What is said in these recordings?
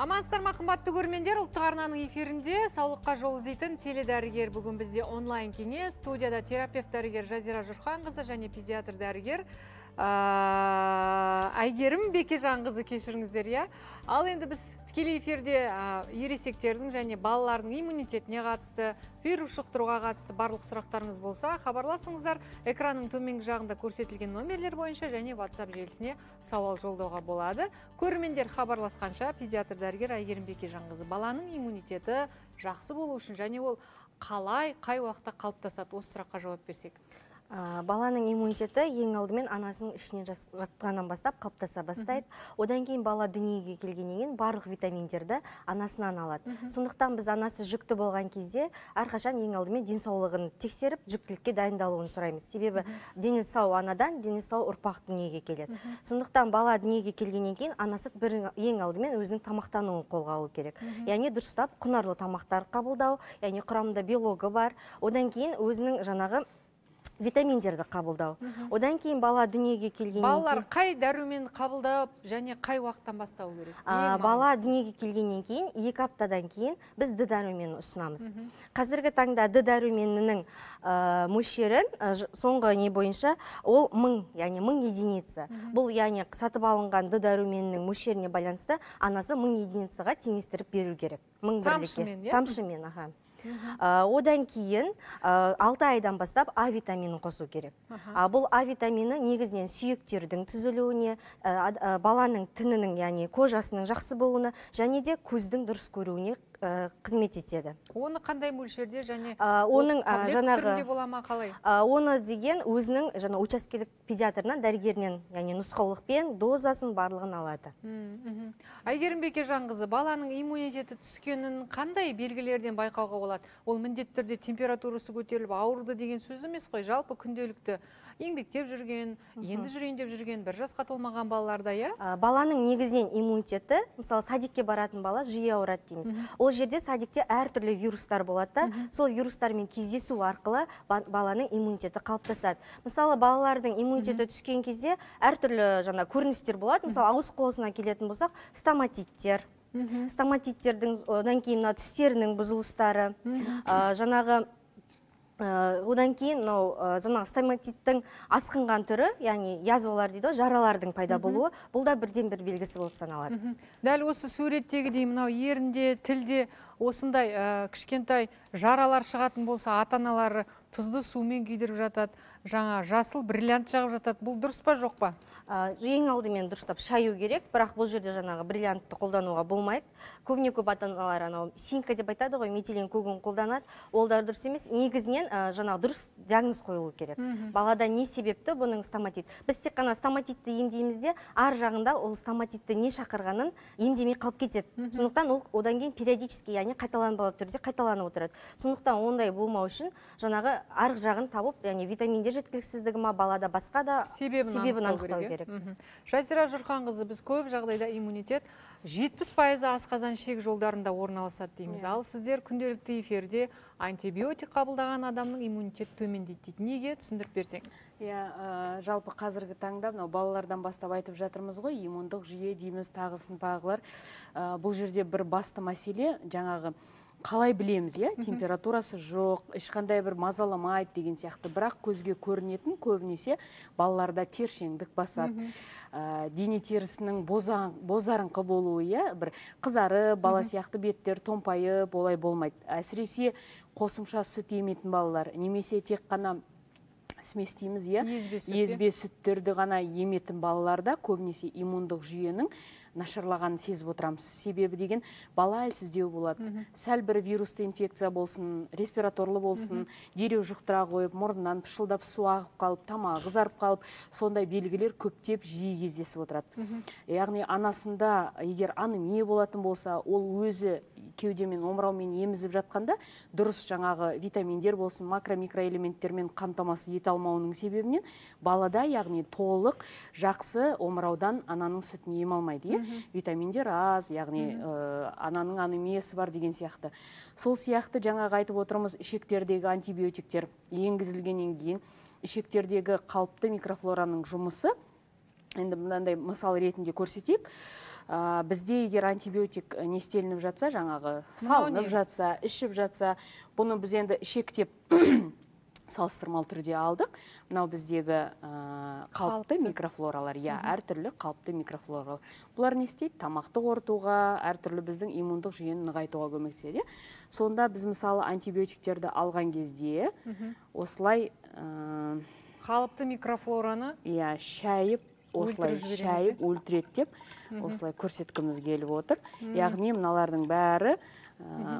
амансыздар ма қымбатты көрермендер? Ұлттық арнаның эфирінде саулыққа жол іздейтін теледәрігер бүгін бізде онлайн кеңес студияда терапевт дәрігер жазира жұрханқызы және педиатр дәрігер әйгерім бекежанқызы кешіріңіздер иә? Ал енді біз тікелей эфирде ересектердің және балалардың иммунитетіне қатысты вирус жұқтыруға қатысты барлық сұрақтарыңыз болса хабарласыңыздар. Экранның төменгі жағында көрсетілген номерлер бойынша және WhatsApp желісіне сауал жолдауға болады. Көрермендер хабарласқанша педиатр дәрігер әйгерім бекежанқызы баланың иммунитеті жақсы болу үшін және ол қалай қай уақытта қалыптасады осы сұраққа жауап берсек. Ә, баланың иммунитеті ең алдымен анасының ішінен жатқаннан бастап қалыптаса бастайды. Одан кейін бала дүниеге келгеннен кейін барлық витаминдерді анасынан алады. Сондықтан біз анасы жүкті болған кезде әрқашан ең алдымен денсаулығын тексеріп жүктілікке дайындалуын сұраймыз. Себебі дені сау анадан дені сау ұрпақ дүниеге келеді. Сондықтан бала дүниеге келгеннен кейін анасы бір ең алдымен өзінің тамақтануын қолға алу керек. Яғни дұрыстап құнарлы тамақтар қабылдау яғни құрамында белогы бар. Одан кейін өзінің жаңағы витаминдерді қабылдау. Одан кейін бала дүниеге келгеннен балалар қай дәрумен қабылдап және қай уақыттан бастау керек? А, бала дүниеге келгеннен кейін екі аптадан кейін біз д дәрумені ұсынамыз. Қазіргі таңда д дәруменінің ә, мөлшері ә, ж- соңғы не бойынша ол мың яғни мың единица. Бұл яғни сатып алынған д дәруменінің мөлшеріне байланысты анасы мың единицаға теңестіріп беру керек. Мың бірлікке. Тамшымен, иә? тамшымен аха. Ә, одан кейін ә, алты айдан бастап а витаминін қосу керек. А, бұл а витамині негізінен сүйектердің түзілуіне ә, баланың тінінің яғни кожасының жақсы болуына және де көздің дұрыс көруіне қызмет етеді. Оны қандай мөлшерде және ол оның, таблетка жаңағы- бола ма қалай? оны деген өзінің жаңа учаскелік педиатрынан дәрігерінен яғни нұсқаулықпен дозасын барлығын алады. Әйгерім бекежанқызы баланың иммунитеті түскенін қандай белгілерден байқауға болады? Ол міндетті түрде температурасы көтеріліп ауырды деген сөз емес қой? Жалпы күнделікті еңбектеп жүрген енді жүрейін деп жүрген бір жасқа толмаған балаларда иә? Баланың негізінен иммунитеті мысалы садикке баратын бала жиі ауырады дейміз. Ол жерде садикте әртүрлі вирустар болады да сол вирустармен кездесу арқылы ба- баланың иммунитеті қалыптасады. Мысалы балалардың иммунитеті түскен кезде әртүрлі жаңа көріністер болады. Мысалы ауыз қуысына келетін болсақ стоматиттер. Стоматиттердің одан кейін мына тістерінің бұзылыстары. Жаңағы одан кейін мынау жаңағы стоматиттің асқынған түрі яғни язвалар дейді ғой жаралардың пайда болуы бұл да бірден бір белгісі болып саналады. Дәл осы суреттегідей мынау ерінде тілде осындай ә, кішкентай жаралар шығатын болса ата аналары тұзды сумен күйдіріп жатады жаңа жасыл бриллиант жағып жатады. Бұл дұрыс па жоқ па? Ең алдымен дұрыстап шаю керек бірақ бұл жерде жаңағы бриллиантты қолдануға болмайды. Көбіне көп ата аналар анау синка деп айтады ғой метилен көгін қолданады. Ол да дұрыс емес негізінен ә, жаңағы дұрыс диагноз қойылу керек. Балада не себепті бұның стоматит? Біз тек қана стоматитті емдейміз де ар жағында ол стоматитті не шақырғанын емдемей қалып кетеді. Сондықтан ол одан кейін периодически яғни қайталанбалы түрде қайталанып отырады. Сондықтан ондай болмау үшін жаңағы арғы жағын тауып яғни витаминдер жеткіліксіздігі ма балада басқа да себебін, анықтау анықтау керек. Жазира жұрханқызы біз көп жағдайда иммунитет жетпіс пайызы асқазан ішек жолдарында орналасады дейміз. Ал сіздер күнделікті эфирде антибиотик қабылдаған адамның иммунитеті төмендейді дейді. Неге? Түсіндіріп берсеңіз. Иә жалпы қазіргі таңда мынау балалардан бастап айтып жатырмыз ғой иммундық жүйе дейміз тағысын тағылар. Бұл жерде бір басты мәселе жаңағы қалай білеміз иә? Температурасы жоқ ешқандай бір мазаламайды деген сияқты. Бірақ көзге көрінетін көбінесе балаларда тершеңдік басады. Ә, дене терісінің бозаң- бозарыңқы болуы иә? Бір қызарып бала сияқты беттер томпайып олай болмайды. Әсіресе қосымша сүт еметін балалар немесе тек қана смес дейміз иә? Езбе сүт, иә? езбе сүттерді ғана еметін балаларда көбінесе иммундық жүйенің нашарлағанын сезіп отырамыз. Себебі деген бала әлсіздеу болады. Сәл бір вирусты инфекция болсын респираторлы болсын дереу жұқтыра қойып мұрнынан пышылдап су ағып қалып тамағы қызарып қалып сондай белгілер көптеп жиі кездесіп отырады. Яғни анасында егер анемия болатын болса ол өзі кеудемен омыраумен емізіп жатқанда дұрыс жаңағы витаминдер болсын макро микроэлементтермен қамтамасыз ете алмауының себебінен балада яғни толық жақсы омыраудан ананың сүтін ем алмайды иә? Витаминдер аз яғни ә, ананың анемиясы бар деген сияқты. Сол сияқты жаңағы айтып отырмыз ішектердегі антибиотиктер енгізілгеннен кейін ішектердегі қалыпты микрофлораның жұмысы енді мынандай мысал ретінде көрсетейік ә, бізде егер антибиотик не істелініп жатса жаңағы салынып жатса ішіп жатса бұны біз енді ішектеп салыстырмалы түрде алдық. Мынау біздегі ә, қалыпты микрофлоралар иә әртүрлі қалыпты микрофлоралар. Бұлар не істейді? Тамақты қорытуға әртүрлі біздің иммундық жүйені нығайтуға көмектеседі. Сонда біз мысалы антибиотиктерді алған кезде осылай ә, қалыпты микрофлораны иә шәйіп осылай шәйіп өлтіреді деп осылай көрсеткіміз келіп отыр. Яғни мыналардың бәрі ә,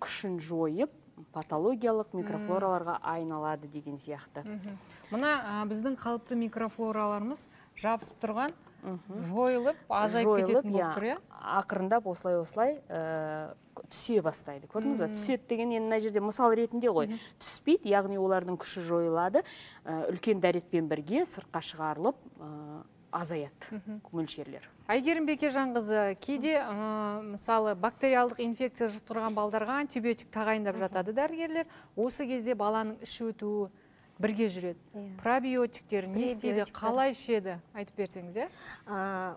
күшін жойып патологиялық микрофлораларға айналады деген сияқты. Мына біздің қалыпты микрофлораларымыз жабысып тұрған жойылып азайып кететін иә. болып тұр иә? Ақырындап осылай осылай ә, түсе бастайды. Көрдіңіз ба түседі деген енді мына жерде мысал ретінде ғой. Түспейді яғни олардың күші жойылады. Ә, үлкен дәретпен бірге сыртқа шығарылып ә, азаяды мөлшерлер. Әйгерім бекежанқызы кейде мысалы бактериалдық инфекция жұқтырған балдарға антибиотик тағайындап жатады дәрігерлер. Осы кезде баланың іш өтуі бірге жүреді. Иә. пробиотиктер не істейді қалай ішеді айтып берсеңіз иә?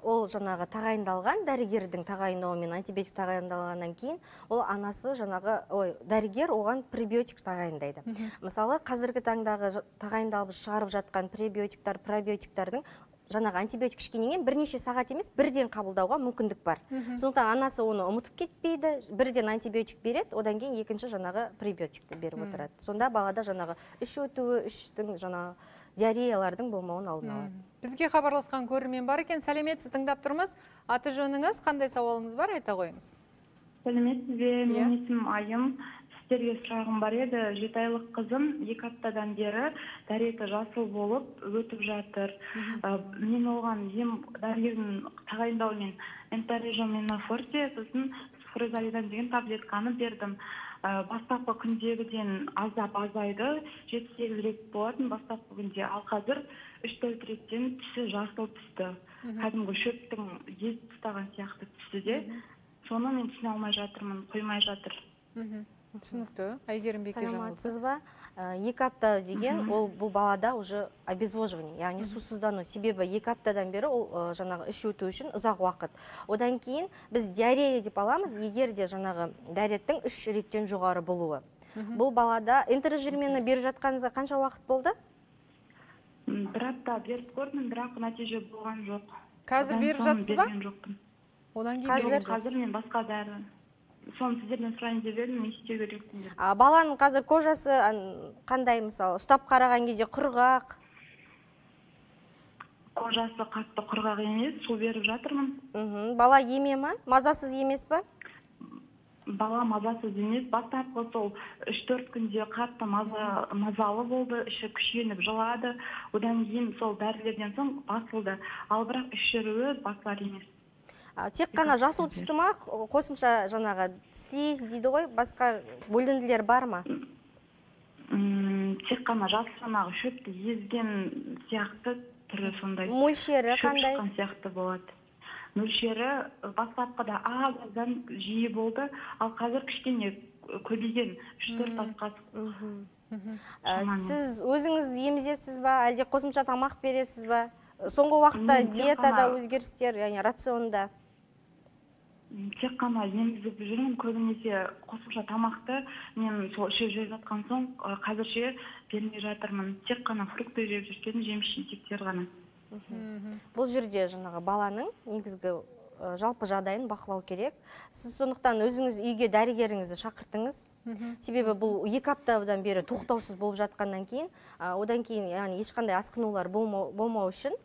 Ол жаңағы тағайындалған дәрігердің тағайындауымен антибиотик тағайындалғаннан кейін ол анасы жаңағы ой дәрігер оған пребиотик тағайындайды. Мысалы қазіргі таңдағы тағайындалып шығарып жатқан пребиотиктар пробиотиктердің жаңағы антибиотик ішкеннен кейін бірнеше сағат емес бірден қабылдауға мүмкіндік бар. Сондықтан анасы оны ұмытып кетпейді бірден антибиотик береді одан кейін екінші жаңағы пребиотикті беріп отырады. Сонда балада жаңағы іш өтуі іштің жаңағы диареялардың болмауын алдын алады. Бізге хабарласқан көрермен бар екен. Сәлеметсіз тыңдап тұрмыз. Аты жөніңіз қандай сауалыңыз бар? Айта қойыңыз. Сәлеметсіз бе? Иә. менің есімім айым. Сіздерге сұрағым бар еді. Жеті айлық қызым екі аптадан бері дәреті жасыл болып өтіп жатыр. Ә, мен оған ем дәрігердің тағайындауымен энтарежоменафорте сосын фурозалидан деген таблетканы бердім. Ә, бастапқы күндегіден аздап азайды. Жеті сегіз рет болатын. Бастапқы күнде ал қазір үш төрт реттен түсі жасыл түсті. Кәдімгі шөптің ез ұстаған сияқты түсті де. Соны мен түсіне алмай жатырмын қоймай жатыр. Мхм түсінікті. Әйгерім саламатсыз ба? Ә, екі апта деген ол бұл балада уже обезвоживание яғни сусыздану себебі екі аптадан бері ол ә, жаңағы іш өту үшін ұзақ уақыт. Одан кейін біз диарея деп аламыз егер де жаңағы дәреттің үш реттен жоғары болуы. Бұл балада энтерожермені беріп жатқаныңызға қанша уақыт болды? Бір апта беріп көрдім бірақ нәтиже болған жоқ. Қазір беріп жатсыз ба? одан кейін Қазір- мен басқа дәрі соны сіздерден сұрайын деп едім не істеу керекпін деп. Баланың қазір кожасы ан, қандай мысалы ұстап қараған кезде құрғақ. Кожасы қатты құрғақ емес су беріп жатырмын. Мхм. бала еме ма? Мазасыз емес па? Бала мазасыз емес бастапқы сол үш төрт күнде қатты маза мазалы болды іші күшеніп жылады. Одан кейін сол дәрілерден соң басылды. Ал бірақ іш жүруі басылар емес. Тек қана жасыл түсті ма қосымша жаңағы слизь дейді ғой басқа бөлінділер бар ма? М, тек қана жасы жаңағы шөпті езген сияқты түрі сондай. Мөлшері қандай? шыққан сияқты болады. Мөлшері бастапқыда аз аздан жиі болды ал қазір кішкене көбейген үш төрт ас қасық сіз өзіңіз емізесіз ба әлде қосымша тамақ бересіз ба? Соңғы уақытта диетада өзгерістер яғни рационда? Тек қана емізіп жүрмін. Көбінесе қосымша тамақты мен сол ішіп жүріп жатқан соң қазірше бермей жатырмын. Тек қана фрукты жеп жүрген жеміс жидектер ғана. Мхм. бұл жерде жаңағы баланың негізгі жалпы жағдайын бақылау керек. Сіз сондықтан өзіңіз үйге дәрігеріңізді шақыртыңыз. Мхм. себебі бұл екі аптадан бері тоқтаусыз болып жатқаннан кейін одан кейін яғни ешқандай асқынулар болмау, болмау үшін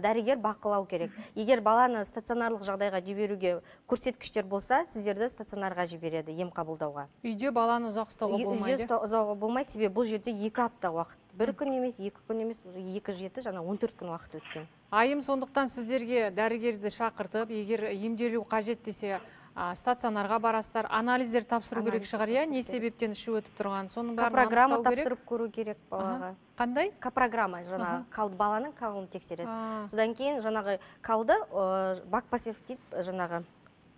дәрігер бақылау керек. Егер баланы стационарлық жағдайға жіберуге көрсеткіштер болса сіздерді стационарға жібереді ем қабылдауға. Үйде баланы ұзақ ұстауға Үйде болмайды? ұста- ұзауға болмайды. Себебі бұл жерде екі апта уақыт. бір күн емес екі күн емес екі жеті жаңа он төрт күн уақыт өткен. Айым сондықтан сіздерге дәрігерді шақыртып егер емделу қажет десе стационарға барасыздар. Анализдер тапсыру керек шығар. иә не себептен іші өтіп тұрған. Соның бәрін керек. тапсырып көру керек балаға. Қандай? Капрограмма жаңағы калды баланың калын тексереді. Содан кейін жаңағы калды ә, бакпасев дейді жаңағы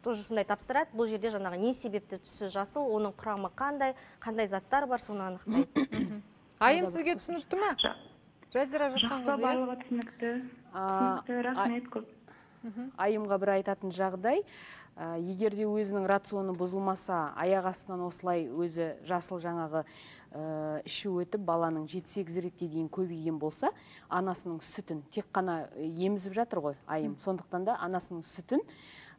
тоже сондай тапсырады. Бұл жерде жаңағы не себепті түсі жасыл оның құрамы қандай қандай заттар бар соны анықтайды. Айым сізге түсінікті ма Жа- жазира жақсы жатқанқызы иә? барлығы түсінікті. Түсінікті рахмет көп. Айымға бір айтатын жағдай ә, егер де өзінің рационы бұзылмаса аяқ астынан осылай өзі жасыл жаңағы ә, іші өтіп баланың жеті сегіз ретке дейін көбейген болса анасының сүтін тек қана емізіп жатыр ғой айым. Сондықтан да анасының сүтін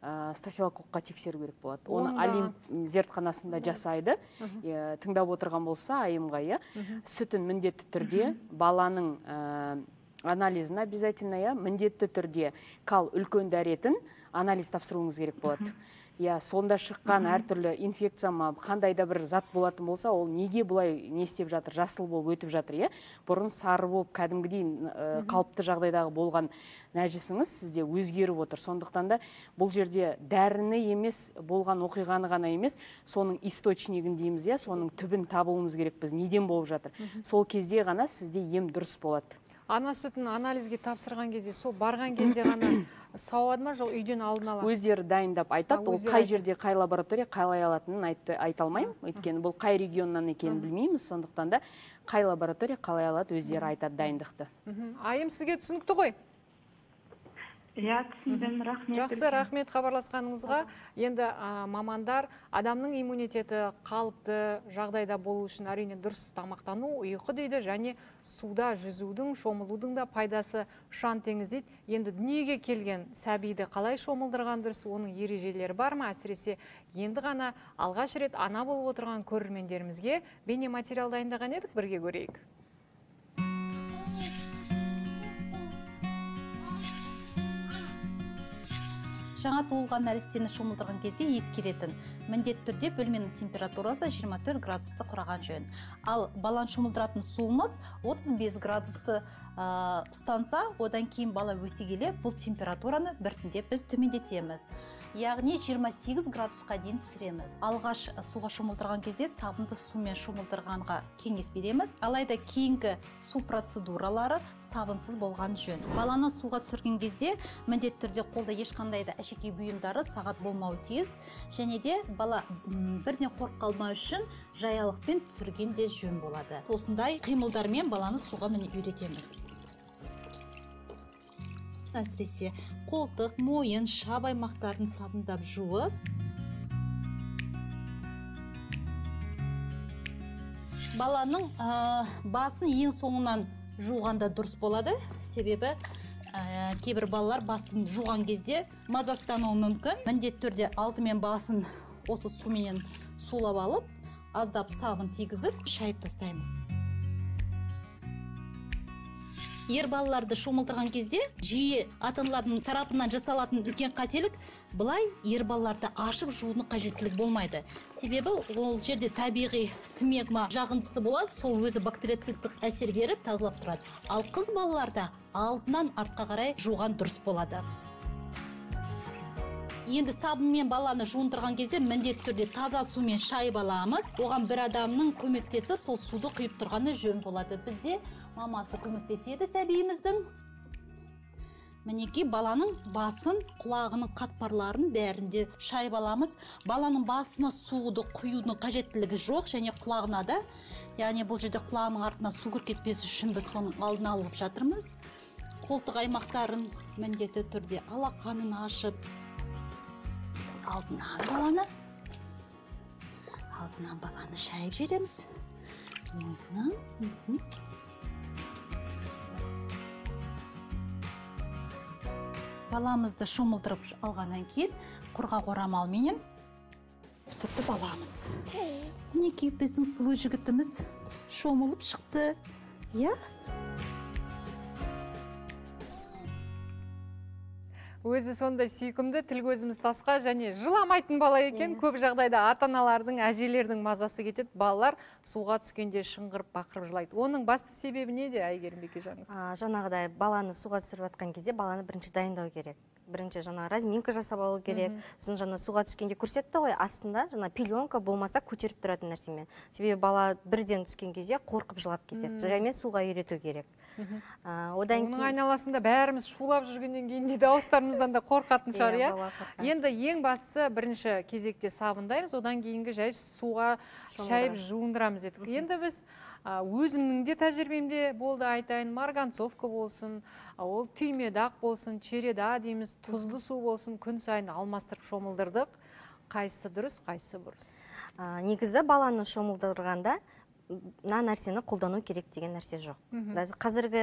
ә, стафилококқа тексеру керек болады. Оны олимп зертханасында жасайды. Е, тыңдап отырған болса айымға иә. Сүтін міндетті түрде баланың ә, анализін обязательно иә міндетті түрде кал үлкен дәретін анализ тапсыруыңыз керек болады. Иә сонда шыққан әртүрлі инфекция ма қандай да бір зат болатын болса ол неге бұлай не істеп жатыр жасыл болып өтіп жатыр иә? Бұрын сары болып кәдімгідей ә, қалыпты жағдайдағы болған нәжісіңіз сізде өзгеріп отыр. Сондықтан да бұл жерде дәріні емес болған оқиғаны ғана емес соның источнигін дейміз иә? Соның түбін табуымыз керек біз неден болып жатыр. Сол кезде ғана сізде ем дұрыс болады. Ана сүтін анализге тапсырған кезде сол барған кезде ғана сауады ма? Жоқ үйден алдын ала. Өздері дайындап айтады. Ол қай жерде қай лаборатория қалай алатынын айта алмаймын. Өйткені бұл қай регионнан екенін білмейміз. Сондықтан да қай лаборатория қалай алады өздері айтады дайындықты. Айым сізге түсінікті ғой. Иә түсіндім. Рахмет жақсы рахмет хабарласқаныңызға. Енді мамандар адамның иммунитеті қалыпты жағдайда болу үшін әрине дұрыс тамақтану ұйқы дейді және суда жүзудің шомылудың да пайдасы ұшан теңіз дейді. Енді дүниеге келген сәбиді қалай шомылдырған дұрыс оның ережелері бар ма? Әсіресе енді ғана алғаш рет ана болып отырған көрермендерімізге бейнематериал дайындаған едік бірге көрейік. Жаңа туылған нәрестені шомылдырған кезде ескеретін. Міндетті түрде бөлменің температурасы 24 градусты құраған жөн. Ал баланы шомылдыратын суымыз 35 градусты ә, ұстанса одан кейін бала өсе келе бұл температураны біртіндеп біз төмендетеміз. Яғни 28 градусқа дейін түсіреміз. Алғаш суға шомылдырған кезде сабынды сумен шомылдырғанға кеңес береміз. Алайда кейінгі су процедуралары сабынсыз болған жөн. Баланы суға түсірген кезде міндетті түрде қолда ешқандай да әшекей бұйымдары сағат болмауы тиіс. Және де бала бірден қорқып қалмау үшін жаялықпен түсірген де жөн болады. Осындай қимылдармен баланы суға міне үйретеміз. Әсіресе қолтық мойын шап аймақтарын сабындап жуып баланың ә, басын ең соңынан жуғанда дұрыс болады. Себебі ә, кейбір балалар басын жуған кезде мазасыздануы мүмкін. Міндетті түрде алдымен басын осы суменен сулап алып аздап сабын тигізіп шайып тастаймыз. Ер балаларды шомылдырған кезде жиі ата аналардың тарапынан жасалатын үлкен қателік былай ер балаларды ашып жуудың қажеттілік болмайды. Себебі ол жерде табиғи смегма жағындысы болады сол өзі бактериоциттік әсер беріп тазалап тұрады. Ал қыз балаларда алдынан артқа қарай жуған дұрыс болады. Енді сабынмен баланы жуындырған кезде міндетті түрде таза сумен шайып аламыз. Оған бір адамның көмектесіп сол суды құйып тұрғаны жөн болады. Бізде мамасы көмектеседі сәбиіміздің. Мінекей баланың басын құлағының қатпарларын бәрінде шайып аламыз. Баланың басына суды құюдың қажеттілігі жоқ және құлағына да яғни бұл жерде құлағының артына су кіріп кетпес үшін біз соның алдын алып жатырмыз. Қолтық аймақтарын міндетті түрде алақанын ашып алдынан баланы алдынан баланы шайып жібереміз мойнын баламызды шомылдырып алғаннан кейін құрғақ орамалменен сүртіп аламыз мінекей біздің сұлу жігітіміз шомылып шықты иә өзі сондай сүйкімді тіл көзіміз тасқа және жыламайтын бала екен. Көп жағдайда ата аналардың әжелердің мазасы кетеді. Балалар суға түскенде шыңғырып бақырып жылайды. Оның басты себебі неде әйгерім бекежаныңыз? А, жаңағыдай баланы суға түсіріп жатқан кезде баланы бірінші дайындау керек. Бірінші жаңа разминка жасап алу керек. Сосын жаңа суға түскенде көрсетті ғой астында жаңа пеленка болмаса көтеріп тұратын нәрсемен. Себебі бала бірден түскен кезде қорқып жылап кетеді. Жаймен суға үйрету керек. Одан оның айналасында бәріміз шулап жүргеннен кейін де дауыстарымыздан да қорқатын шығар иә? бала қорқады. енді ең бастысы бірінші кезекте сабындаймыз одан кейінгі жай суға шайып жуындырамыз дедік. Енді біз өзімнің де тәжірибемде болды айтайын марганцовка болсын ол түймедақ болсын череда дейміз тұзды су болсын күн сайын алмастырып шомылдырдық. Қайсысы дұрыс қайсысы бұрыс? Негізі баланы шомылдырғанда мына нәрсені қолдану керек деген нәрсе жоқ. Даже қазіргі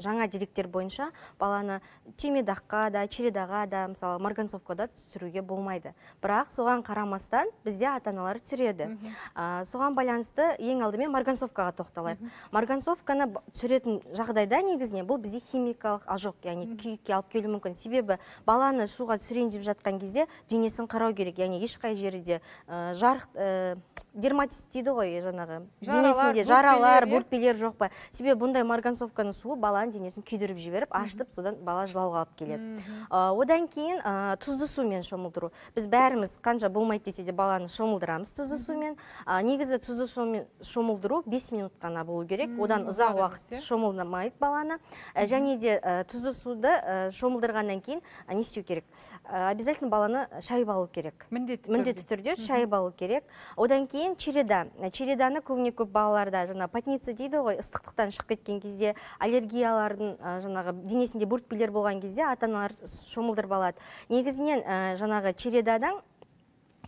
жаңа деректер бойынша баланы түймедаққа да чередаға да мысалы марганцовкада түсіруге болмайды. Бірақ соған қарамастан бізде ата аналар түсіреді. А, соған байланысты ең алдымен марганцовкаға тоқталайық. Марганцовканы түсіретін жағдайда негізінен бұл бізде химикалық ожог яғни күйікке алып келуі мүмкін. Себебі баланы суға түсірейін деп жатқан кезде денесін қарау керек. Яғни ешқай жерде ә, жарық ә, дерматит дейді ғой жаңағы. Денесінде жаралар бөртпелер, иә? бөртпелер жоқ па? Себебі бұндай марганцовканың суы баланың денесін күйдіріп жіберіп ашытып содан бала жылауға алып келеді. Одан кейін тұзды сумен шомылдыру. Біз бәріміз қанша болмайды десе де баланы шомылдырамыз тұзды сумен. Негізі тұзды сумен шомылдыру 5 минут қана болу керек. Одан ұзақ уақыт шомылдырмайды баланы. Және де тұзды суды шомылдырғаннан кейін не істеу керек? Обязательно баланы шайып алу керек. Міндетті міндетті түрде. шайып алу керек. Одан кейін череда. Череданы көбіне көп балаларда жаңа потница дейді ғой ыстықтықтан шығып кеткен кезде аллергиялардың ә, жаңағы денесінде бөртпелер болған кезде ата аналар шомылдырып алады. Негізінен жаңағы чередадан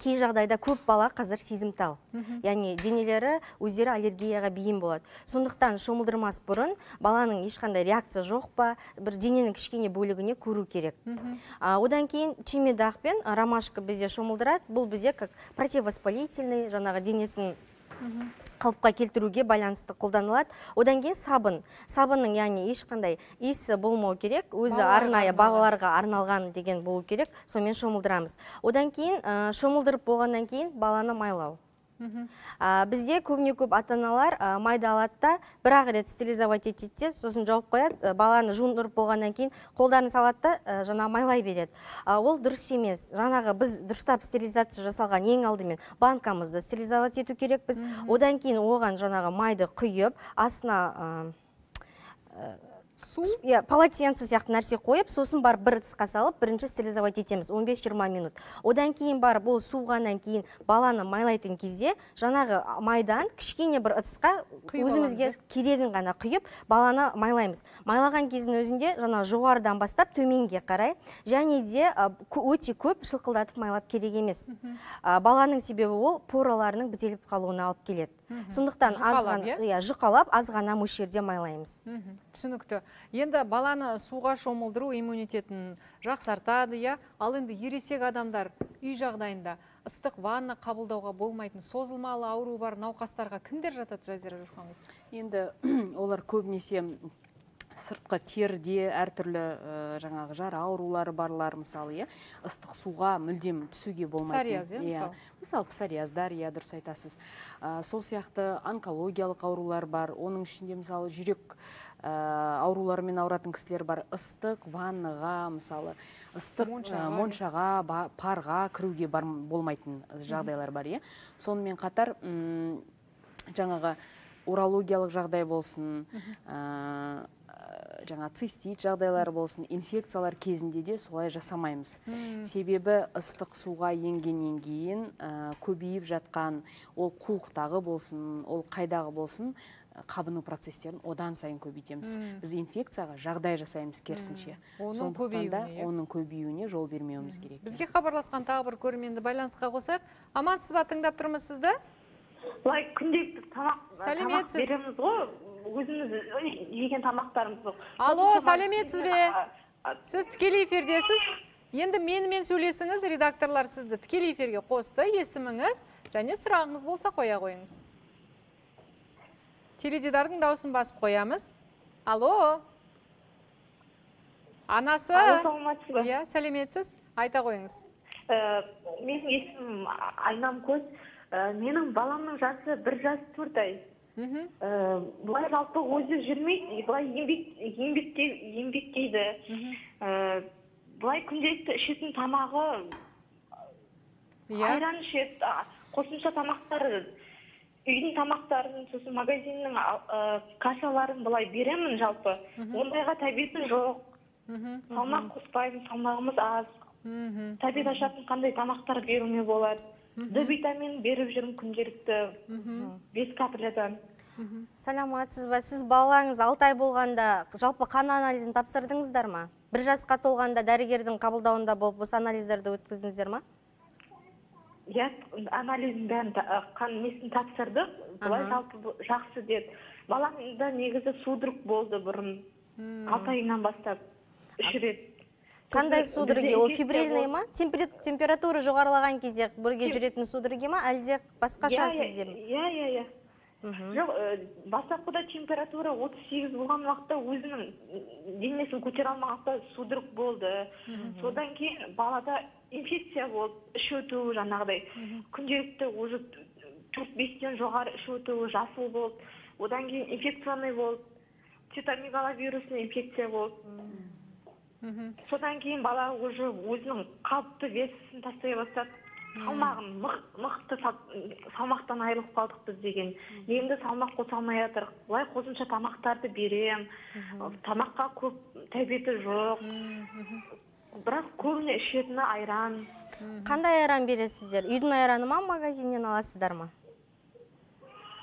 кей жағдайда көп бала қазір сезімтал. Яғни денелері өздері аллергияға бейім болады. Сондықтан шомылдырмас бұрын баланың ешқандай реакция жоқ па бір дененің кішкене бөлігіне көру керек. А, одан кейін түймедақ пен ромашка бізде шомылдырады. Бұл бізде как противовоспалительный жаңағы денесін қалыпқа келтіруге байланысты қолданылады. Одан кейін сабын. Сабынның яғни ешқандай иісі болмау керек өзі арнайы балаларға арналған деген болу керек. Сонымен шомылдырамыз. Одан кейін ә, шомылдырып болғаннан кейін баланы майлау. Бізде көбіне көп ата аналар а, майды алады да бір ақ рет стерилизовать етеді де сосын жауып қояды. Баланы жуындырып болғаннан кейін қолдарын салады да а, жаңағы майлай береді. Ол дұрыс емес. Жаңағы біз дұрыстап стерилизация жасалған ең алдымен банкамызды стерилизовать ету керекпіз. Одан кейін оған жаңағы майды құйып астына су. Иә полотенце сияқты нәрсе қойып сосын барып бір ыдысқа салып бірінші стерилизовать етеміз 15-20 минут. Одан кейін барып ол суығаннан кейін баланы майлайтын кезде жаңағы майдан кішкене бір ыдысқа өзімізге аламыз, керегін ғана құйып баланы майлаймыз. Майлаған кездің өзінде жаңа жоғарыдан бастап төменге қарай және де өте көп шылқылдатып майлап керек емес. Баланың себебі ол пораларының бітеліп қалуына алып келеді. Сондықтан иә? иә жұқалап аз ғана мөлшерде майлаймыз. Түсінікті. Енді баланы суға шомылдыру иммунитетін жақсартады иә? Ал енді ересек адамдар үй жағдайында ыстық ванна қабылдауға болмайтын созылмалы ауру бар науқастарға кімдер жатады жазира жұрханқызы? Енді олар көбінесе сыртқы терде әртүрлі ә, жаңағы жара аурулары барлар мысалы иә ыстық суға мүлдем түсуге болмайтын. Псориаз, иә, мысалы? мысалы псориаздар иә дұрыс айтасыз. Ә, сол сияқты онкологиялық аурулар бар. Оның ішінде мысалы жүрек ә, ауруларымен ауыратын кісілер бар. Ыстық ваннаға мысалы ыстық Моншаға, ә, иә. моншаға ба- парға кіруге бар болмайтын жағдайлар бар иә. Сонымен қатар жаңағы урологиялық жағдай болсын ә, жаңа цистит жағдайлары болсын инфекциялар кезінде де солай жасамаймыз. Себебі ыстық суға енгеннен кейін ә, көбейіп жатқан ол қуықтағы болсын ол қайдағы болсын қабыну процестерін одан сайын көбейтеміз. Біз инфекцияға жағдай жасаймыз керісінше. Оның көбеюіне, оның көбеюіне жол бермеуіміз керек. Бізге хабарласқан тағы бір көрерменді байланысқа қосайық. Амансыз ба? Тыңдап тұрмыз сізді. Былай күнделікті тамақ тамақ Сәлеметсіз. береміз ғой. Өзіміз жеген тамақтарымыз Алло, тамақ сәлеметсіз бе? сіз тікелей эфирдесіз? Енді менімен сөйлесіңіз редакторлар сізді тікелей эфирге қосты есіміңіз және сұрағыңыз болса қоя қойыңыз. Теледидардың дауысын басып қоямыз. Алло? Анасы? Алло, иә сәлеметсіз? Айта қойыңыз. Ә, менің есімім айнамкөз Ә, менің баламның жасы бір жас төрт ай. Мхм. Ә, былай жалпы өзі жүрмейді былай еңбек еңбекте еңбектейді. Ә, былай күнделікті ішетін тамағы иә. айран ішеді қосымша тамақтары үйдің тамақтарын сосын магазиннің а, кассаларын былай беремін жалпы. Ондайға тәбетім жоқ. Мхм салмақ қоспаймын салмағымыз аз. Мхм. Тәбет ашатын қандай тамақтар беруіме болады? Д витамин беріп жүрмін күнделікті. Мхм бес каплядан саламатсыз ба? Сіз балаңыз алты ай болғанда жалпы қан анализін тапсырдыңыздар ма? Бір жасқа толғанда дәрігердің қабылдауында болып осы анализдерді өткіздіңіздер ма? Иә анализдің бәрін қан несін тапсырдық? Былай жалпы жақсы деді. Баламда негізі судорог болды бұрын. Алты айынан бастап. Үш рет. Қандай судороги ол фибрильный ма? Температура жоғарылаған кезде бірге жүретін судороги ма әлде басқаша иә сізде ме? иә иә иә. Жоқ ы, бастапқыда температура отыз сегіз болған уақытта өзінің денесін көтере алмаған уақытта судорог болды. Содан кейін балада инфекция болды іш өтуі жаңағыдай. Күнделікті уже төрт бестен жоғары іш өтуі жасыл болды. Одан кейін инфекционный болды. Цитомегаловирусный инфекция болды. Содан кейін бала уже өзінің қалыпты весін тастай бастады. Салмағын мық- мықты сал- салмақтан айырылып қалдық біз деген. Енді салмақ қоса алмай жатырық былай қосымша тамақтарды берем. Тамаққа көп тәбеті жоқ. Бірақ көбіне ішетіні айран. Қандай айран бересіздер? Үйдің айраны ма магазиннен аласыздар ма?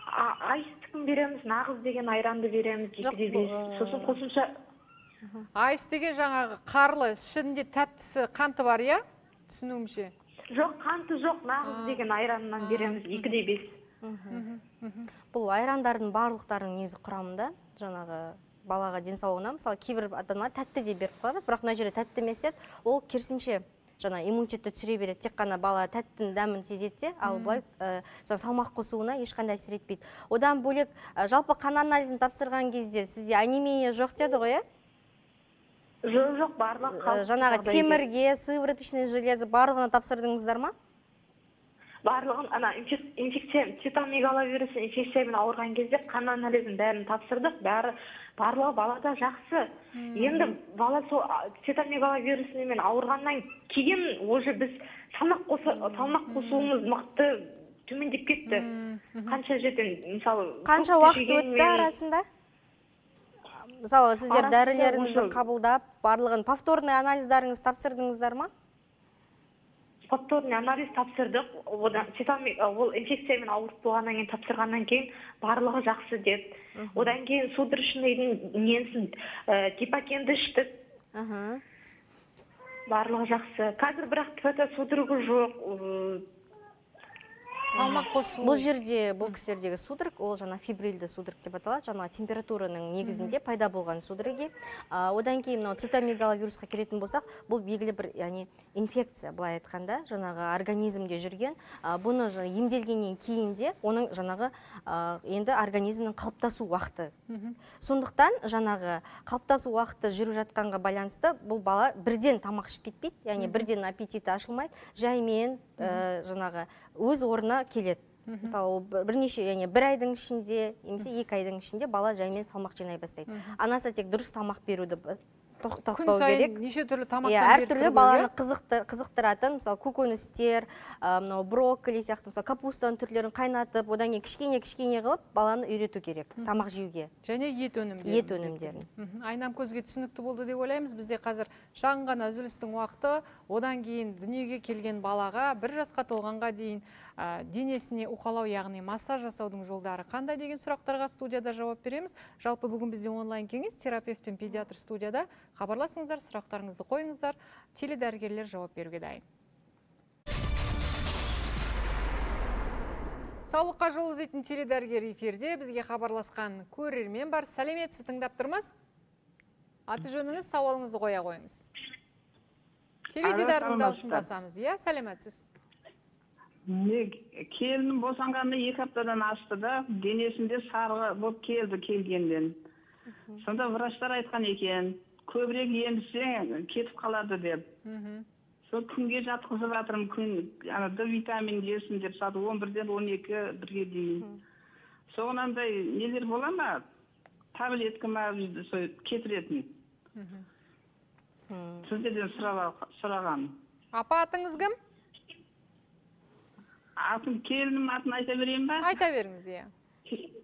А- айстікін береміз нағыз деген айранды береміз Жоқ, екі де бес. сосын қосымша айс деген жаңағы қарлы ішінде тәттісі қанты бар иә? Түсінуімше. Жоқ қанты жоқ нағыз деген айраннан береміз екі де бес. Бұл айрандардың барлықтарының негізі құрамында жаңағы балаға денсаулығына мысалы кейбір ата аналар тәтті де беріп қояды бірақ мына жерде тәтті емес еді. Ол керісінше жаңа иммунитетті түсіре береді. Тек қана бала тәттінің дәмін сезеді де ал былай ә, жаңа салмақ қосуына ешқандай әсер етпейді. Одан бөлек ә, жалпы қан анализін тапсырған кезде сізде анемия жоқ деді ғой иә? Жоқ жоқ Ә, қалыпты жаңағы темірге сывороточный железо барлығына тапсырдыңыздар ма? Барлығын ана инфек- инфекция цитомегаловирус инфекциямен ауырған кезде қан анализін бәрін тапсырдық. Бәрі барлығы балада жақсы. Енді бала сол а, цитомегаловирусымен ауырғаннан кейін уже біз салмақ қоса салмақ қосуымыз мықты төмендеп кетті. Қанша жерден мысалы қанша уақыт өтті арасында? Мысалы сіздер дәрілеріңізді қабылдап барлығын повторный анализдарыңызды тапсырдыңыздар ма? Повторный анализ тапсырдық. Одан ы, ол инфекциямен ауырып болғаннан кейін тапсырғаннан кейін барлығы жақсы деді одан кейін судорожныйдың несін ә, гипокенді іштік. Барлығы жақсы. Қазір бірақ судорога жоқ. Салмақ қосу бұл жерде бұл кісілердегі судорог ол жаңа фибрильді судорог деп аталады. Жаңа температураның негізінде пайда болған судороги одан кейін мынау цитомегаловирусқа келетін болсақ бұл белгілі бір яғни инфекция былай айтқанда жаңағы организмде жүрген. Бұны жаңа емделгеннен кейін де оның жаңағы енді организмнің қалыптасу уақыты. Сондықтан жаңағы қалыптасу уақыты жүріп жатқанға байланысты бұл бала бірден тамақ ішіп кетпейді. Яғни бірден аппетиті ашылмайды. Жаймен ә, жаңағы өз орнына келеді. Мысалы бірнеше яғни бір айдың ішінде немесе екі айдың ішінде бала жаймен салмақ жинай бастайды. Анасы тек дұрыс тамақ беруді б- тоқ- күн сайын керек. неше түрлі тамақтар иә беріп әртүрлі керек, баланы иә? қызықты қызықтыратын мысалы көкөністер мынау брокколи сияқты мысалы капустаның түрлерін қайнатып одан кейін кішкене кішкене қылып баланы үйрету керек тамақ жеуге. Және ет өнімдерін ет өнімдерін. Айнам көзге түсінікті болды деп ойлаймыз. Бізде қазір шағын ғана үзілістің уақыты. Одан кейін дүниеге келген балаға бір жасқа толғанға дейін ә, денесіне уқалау яғни массаж жасаудың жолдары қандай деген сұрақтарға студияда жауап береміз. Жалпы бүгін бізде онлайн кеңес терапевт пен педиатр студияда. Хабарласыңыздар сұрақтарыңызды қойыңыздар. Теледәрігерлер жауап беруге дайын. Саулыққа жол іздейтін теледәрігер эфирде бізге хабарласқан көрермен бар. Сәлеметсіз тыңдап тұрмыз? Аты жөніңіз сауалыңызды қоя қойыңыз. Теледидардың дауысын басамыз иә сәлеметсіз. Келінім босанғанына екі аптадан асты да денесінде сарғы болып келді келгеннен сонда врачтар айтқан екен көбірек емізсең кетіп қалады деп мхм. сол күнге жатқызып жатырмын күн ана д витамин жесін деп сағат он бірден он екі бірге дейін соған андай нелер бола ма таблетка ма сол кетіретін сіздерден сұрап сұраған апа атыңыз кім атын келінім атын айта берейін ба айта беріңіз иә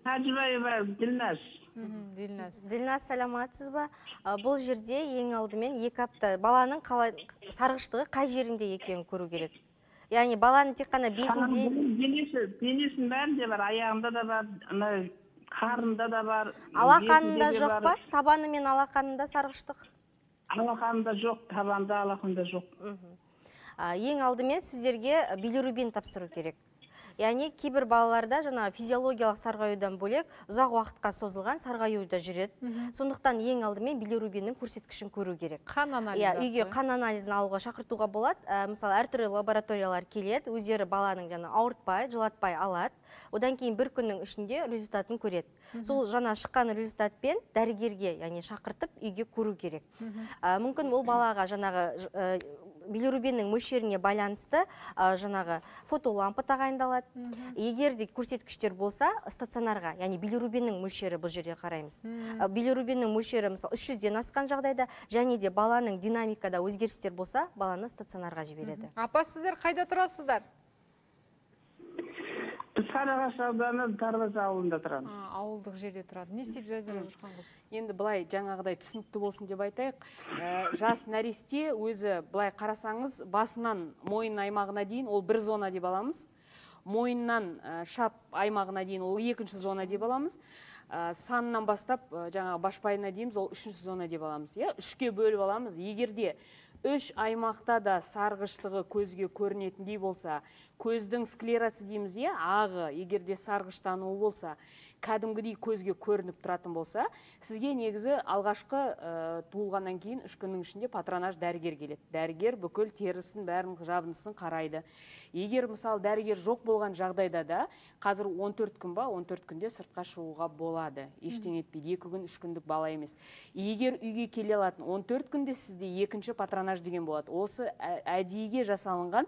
тәжібаева ділназ мхм, дильназ ділназ саламатсыз ба А, бұл жерде ең алдымен екі апта баланың қалай сарғыштығы қай жерінде екенін көру керек яғни баланың тек қана бетінде денесі денесінің бәрінде бар аяғында да бар ана қарында да бар алақанында жоқ па табаны мен алақанында сарғыштық алақанында жоқ табанда алақанда жоқ Мгм. Ең алдымен сіздерге билирубин тапсыру керек. Яғни кейбір балаларда жаңа физиологиялық сарғаюдан бөлек ұзақ уақытқа созылған сарғаю да жүреді сондықтан ең алдымен билирубиннің көрсеткішін көру керек. Қан анализі иә үйге қан анализін алуға шақыртуға болады. Ә, мысалы әртүрлі лабораториялар келеді өздері баланың жаңа ауыртпай жылатпай алады. Одан кейін бір күннің ішінде результатын көреді. Сол жаңа шыққан результатпен дәрігерге яғни шақыртып үйге көру керек. Ә, мүмкін ол балаға жаңағы ә, билирубиннің мөлшеріне байланысты ә, жаңағы фотолампа тағайындалады. Егер де көрсеткіштер болса стационарға яғни билирубиннің мөлшері бұл жерде қараймыз. Ә, билирубиннің мөлшері мысалы үш жүзден асқан жағдайда және де баланың динамикада өзгерістер болса баланы стационарға жібереді. Апа сіздер қайда тұрасыздар? Біз сарыағаш ауданы дарбаз ауылында тұрамыз А, ауылдық жерде тұрады. Не істейді жазира енді былай жаңағыдай түсінікті болсын деп айтайық. Ә, жас нәресте өзі былай қарасаңыз басынан мойын аймағына дейін ол бір зона деп аламыз. Мойыннан ә, шап аймағына дейін ол екінші зона деп аламыз. Ә, санынан бастап ә, жаңағы башпайына дейміз ол үшінші зона деп аламыз. Иә үшке бөліп аламыз. Егерде үш аймақта да сарғыштығы көзге көрінетіндей болса көздің склерасы дейміз иә? Ағы егерде сарғыштануы болса кәдімгідей көзге көрініп тұратын болса сізге негізі алғашқы ә, туылғаннан кейін үш күннің ішінде патронаж дәрігер келеді. Дәрігер бүкіл терісін бәрін жабындысын қарайды. Егер мысалы дәрігер жоқ болған жағдайда да қазір 14 күн ба 14 күнде сыртқа шығуға болады. Ештеңе етпейді. Екі күн үш күндік бала емес. Егер үйге келе алатын 14 күнде сізде екінші патронаж деген болады. Осы ә- әдейіге жасалынған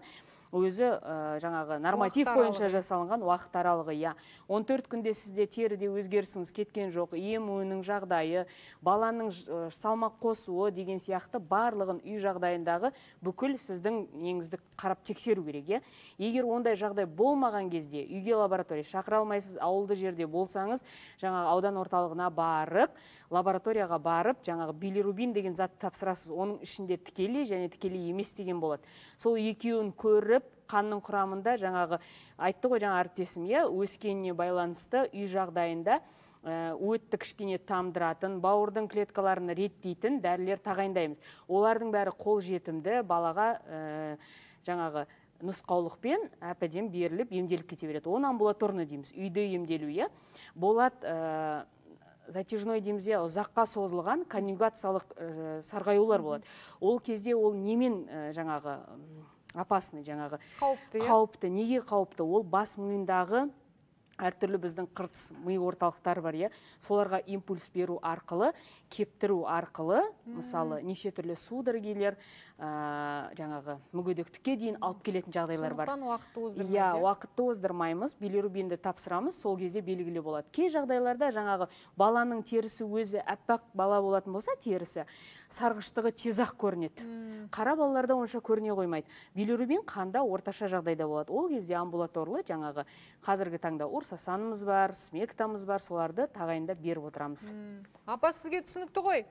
өзі ә, жаңағы норматив бойынша жасалынған уақыт аралығы иә. 14 күнде сізде теріде өзгерісіңіз кеткен жоқ емуінің жағдайы баланың салмақ қосуы деген сияқты барлығын үй жағдайындағы бүкіл сіздің неңізді қарап тексеру керек иә. Егер ондай жағдай болмаған кезде үйге лаборатория шақыра алмайсыз ауылды жерде болсаңыз жаңағы аудан орталығына барып лабораторияға барып жаңағы билирубин деген затты тапсырасыз оның ішінде тікелей және тікелей емес деген болады. Сол екеуін көріп қанның құрамында жаңағы айтты ғой жаңа әріптесім иә өскеніне байланысты үй жағдайында ә, өтті кішкене тамдыратын бауырдың клеткаларын реттейтін дәрілер тағайындаймыз. Олардың бәрі қолжетімді балаға ә, жаңағы нұсқаулықпен әп беріліп емделіп кете береді. Оны амбулаторный дейміз үйде емделу иә. Болады ә, затяжной дейміз иә ұзаққа созылған конъюгациялық ә, сарғаюлар болады. Ол кезде ол немен ә, жаңағы опасный жаңағы? Қауіпті иә? Қауіпті. Неге қауіпті? Ол бас миындағы әртүрлі біздің қыртыс ми орталықтары бар иә. Соларға импульс беру арқылы кептіру арқылы мысалы неше түрлі судорогилер ә, жаңағы мүгедектікке дейін алып келетін жағдайлар бар. Сондықтан уақытты оздырмайды иә уақытты оздырмаймыз билирубинді тапсырамыз сол кезде белгілі болады. Кей жағдайларда жаңағы баланың терісі өзі аппақ бала болатын болса терісі сарғыштығы тез ақ көрінеді қара балаларда онша көріне қоймайды. Билирубин қанда орташа жағдайда болады. Ол кезде амбулаторлы жаңағы қазіргі таңда урсасанымыз бар смектамыз бар соларды тағайындап беріп отырамыз. Апа сізге түсінікті ғой?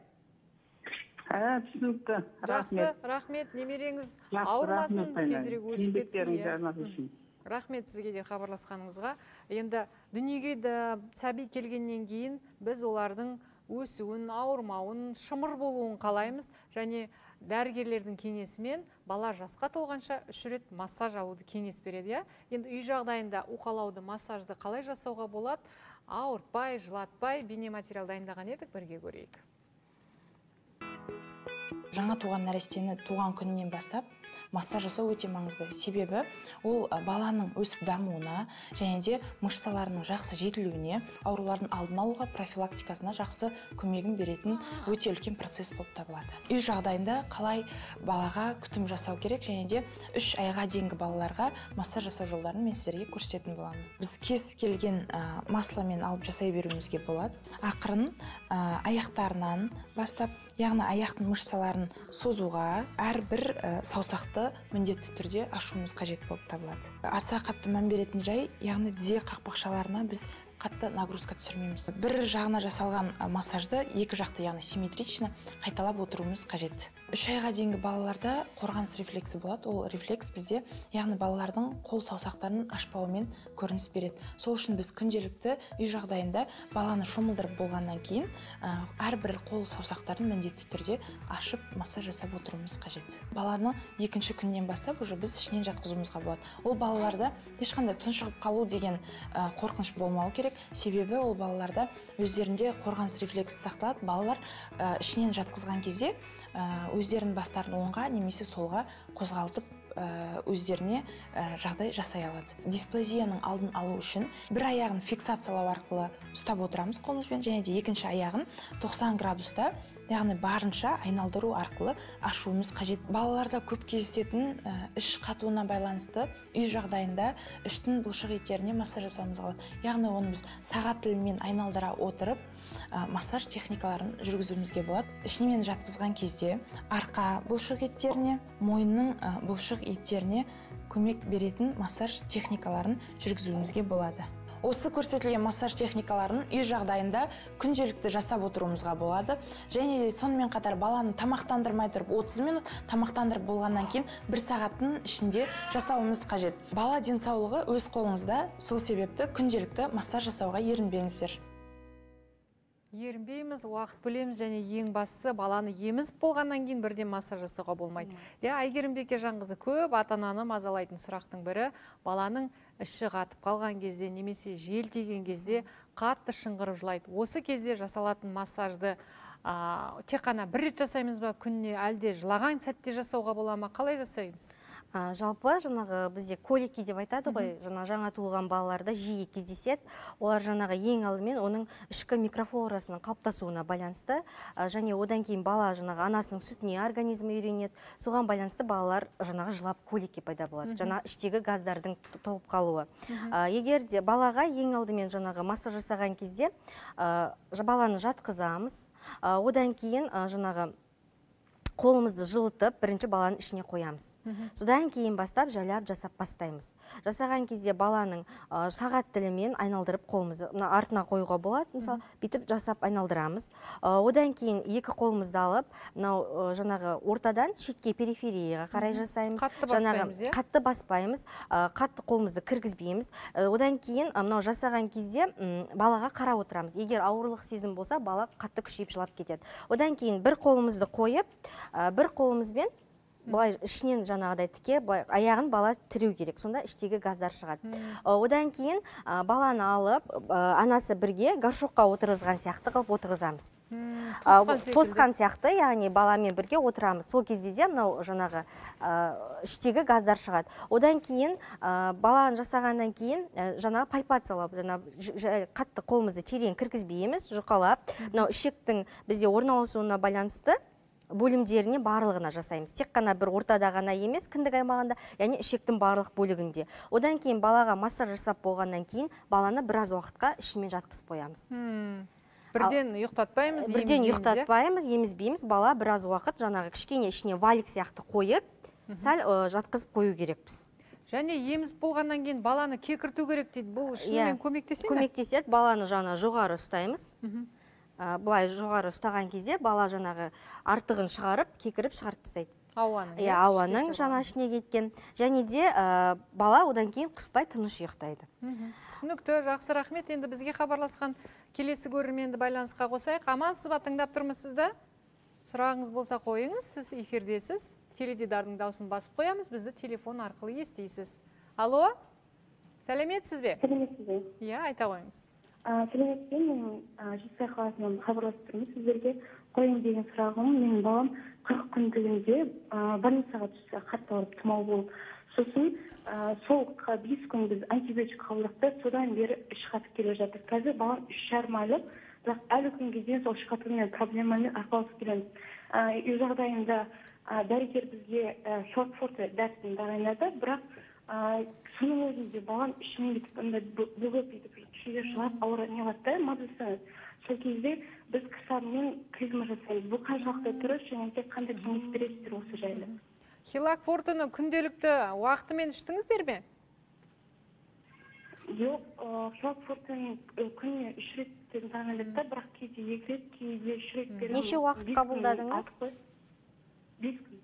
Ә түсінікті. Жақсы рахмет. рахмет. Немереңіз ауырмасын тезірек өсіп кетсін иә. рахмет сізге де хабарласқаныңызға. Енді дүниеге де сәби келгеннен кейін біз олардың өсуін ауырмауын шымыр болуын қалаймыз. Және дәрігерлердің кеңесімен бала жасқа толғанша үш рет массаж алуды кеңес береді иә? Енді үй жағдайында уқалауды массажды қалай жасауға болады? Ауыртпай жылатпай бейнематериал дайындаған едік бірге көрейік. Жаңа туған нәрестені туған күнінен бастап массаж жасау өте маңызды. Себебі ол баланың өсіп дамуына және де мышцаларының жақсы жетілуіне аурулардың алдын алуға профилактикасына жақсы көмегін беретін өте үлкен процесс болып табылады. Үй жағдайында қалай балаға күтім жасау керек және де үш айға дейінгі балаларға массаж жасау жолдарын мен сіздерге көрсететін боламын. Біз кез келген ә, масломен алып жасай беруімізге болады. Ақырын ә, аяқтарынан бастап яғни аяқтың мышцаларын созуға әрбір ә, саусақты міндетті түрде ашуымыз қажет болып табылады. Аса қатты мән беретін жай яғни тізе қақпақшаларына біз қатты нагрузка түсірмейміз. Бір жағына жасалған массажды екі жақты яғни симметрично қайталап отыруымыз қажет. Үш айға дейінгі балаларда қорғаныс рефлексі болады. Ол рефлекс бізде яғни балалардың қол саусақтарының ашпауымен көрініс береді. Сол үшін біз күнделікті үй жағдайында баланы шомылдырып болғаннан кейін әрбір қол саусақтарын міндетті түрде ашып массаж жасап отыруымыз қажет. Баланы екінші күннен бастап уже біз ішінен жатқызуымызға болады. Ол балаларда ешқандай тұншығып қалу деген қорқыныш болмау керек. Себебі ол балаларда өздерінде қорғаныс рефлексі сақталады. Балалар ішінен жатқызған кезде өздерінің бастарын оңға немесе солға қозғалтып ә, өздеріне ә, жағдай жасай алады. Дисплазияның алдын алу үшін бір аяғын фиксациялау арқылы ұстап отырамыз қолымызбен және де екінші аяғын 90 градуста яғни барынша айналдыру арқылы ашуымыз қажет. Балаларда көп кездесетін ә, іш қатуына байланысты үй жағдайында іштің бұлшық еттеріне массаж жасауымызға болады яғни оны біз сағат тілімен айналдыра отырып ә, массаж техникаларын жүргізуімізге болады. Ішінен жатқызған кезде арқа бұлшық еттеріне мойынның ә, бұлшық еттеріне көмек беретін массаж техникаларын жүргізуімізге болады. Осы көрсетілген массаж техникаларын үй жағдайында күнделікті жасап отыруымызға болады. Және де сонымен қатар баланы тамақтандырмай тұрып 30 минут тамақтандырып болғаннан кейін бір сағаттың ішінде жасауымыз қажет. Бала денсаулығы өз қолыңызда сол себепті күнделікті массаж жасауға ерінбеңіздер. Ерінбейміз уақыт бөлеміз және ең бастысы баланы емізіп болғаннан кейін бірден массаж жасауға болмайды. Иә әйгерім бекежанқызы көп ата ананы мазалайтын сұрақтың бірі баланың іші қатып қалған кезде немесе жел тиген кезде қатты шыңғырып жылайды. Осы кезде жасалатын массажды ә, тек қана бір рет жасаймыз ба күніне әлде жылаған сәтте жасауға бола ма? Қалай жасаймыз? Ә, жалпы жаңағы бізде колики деп айтады ғой жаңа жаңа туылған балаларда жиі кездеседі. Олар жаңағы ең алдымен оның ішкі микрофлорасының қалыптасуына байланысты ә, және одан кейін бала жаңағы анасының сүтіне организмі үйренеді. Соған байланысты балалар жаңағы жылап колики пайда болады жаңа іштегі газдардың толып қалуы. Ә, егер де балаға ең алдымен жаңағы массаж жасаған кезде ә, баланы жатқызамыз. Одан кейін жаңағы қолымызды жылытып бірінші баланың ішіне қоямыз. Содан кейін бастап жайлап жасап бастаймыз. Жасаған кезде баланың ә, сағат тілімен айналдырып қолымызды мына артына қоюға болады. Мысалы бүйтіп жасап айналдырамыз. Ә, одан кейін екі қолымызды алып мынау жаңағы ортадан шетке периферияға қарай жасаймыз. Қатты баспаймыз иә? қатты баспаймыз. Ә, қатты қолымызды кіргізбейміз. Одан кейін мынау жасаған кезде балаға қарап отырамыз. Егер ауырлық сезім болса бала қатты күшейіп жылап кетеді. Одан кейін бір қолымызды қойып бір қолымызбен былай ішінен жаңағыдай тіке былай аяғын бала тіреу керек. Сонда іштегі газдар шығады. Одан кейін ә, баланы алып ә, анасы бірге горшокқа отырғызған сияқты қылып отырғызамыз. Тосқан сияқты яғни баламен бірге отырамыз. Сол кезде де мынау жаңағы ә, іштегі газдар шығады. Одан кейін ә, баланы жасағаннан кейін ә, жаңағы пальпациялап жаңа ж- ж- қатты қолымызды терең кіргізбейміз жұқалап. Мынау ішектің бізде орналасуына байланысты бөлімдеріне барлығына жасаймыз. Тек қана бір ортада ғана емес кіндік аймағында яғни ішектің барлық бөлігінде. Одан кейін балаға массаж жасап болғаннан кейін баланы біраз уақытқа ішімен жатқызып қоямыз. Бірден ұйықтатпаймыз бірден иә? ұйықтатпаймыз емізбейміз. Бала біраз уақыт жаңағы кішкене ішіне валик сияқты қойып сәл жатқызып қою керекпіз. Және емізіп болғаннан кейін баланы кекірту керек дейді. Бұл шынымен Иә, көмектесе ме? Көмектеседі. Баланы жаңа жоғары ұстаймыз. Мгм. Ә, былай жоғары ұстаған кезде бала жаңағы артығын шығарып кекіріп шығарып тастайды. Ауаның иә ауаның жаңа ішіне кеткен. Және де ә, бала одан кейін құспай тыныш ұйықтайды. Түсінікті жақсы рахмет. Енді бізге хабарласқан келесі көрерменді байланысқа қосайық. Амансыз ба? Тыңдап тұрмыз сізді сұрағыңыз болса қойыңыз. Сіз эфирдесіз. Теледидардың дауысын басып қоямыз. Бізді телефон арқылы естисіз. Алло? Сәлеметсіз бе? Сәлеметсіз бе? Иә айта қойыңыз. Сәлеметсіз бе мен жетісай қаласынан хабарласып тұрмын сіздерге қояйын деген сұрағым менің балам қырық күндігінде больницаға түсті қатты ауырып тұмау болып сосын сол бес күн біз антибиотик қабылдадық та содан бері іш қатып келе жатыр. Қазір балам үш жарым айлық бірақ әлі күнге дейін сол іш қатумен проблемамен арпалысып келеміз. Үй жағдайында дәрігер бізге шортфорте дәрісін тағайындады бірақ соның өзінде балам ішінен бүйтіп бөгіп бүйтіп ішінде жылап ауыр не қылады да мазасыз сол кезде біз кісармен клизма жасаймыз. Бұл қаншалықты дұрыс және де қандай кеңес бересіздер осы жайлы? Хилак фортуны күнделікті уақытымен іштіңіздер ме? Жоқ флагфортын күніне үш реттен тағайындайды да бірақ кейде екі рет кейде үш рет Неше уақыт қабылдадыңыз? бес күн.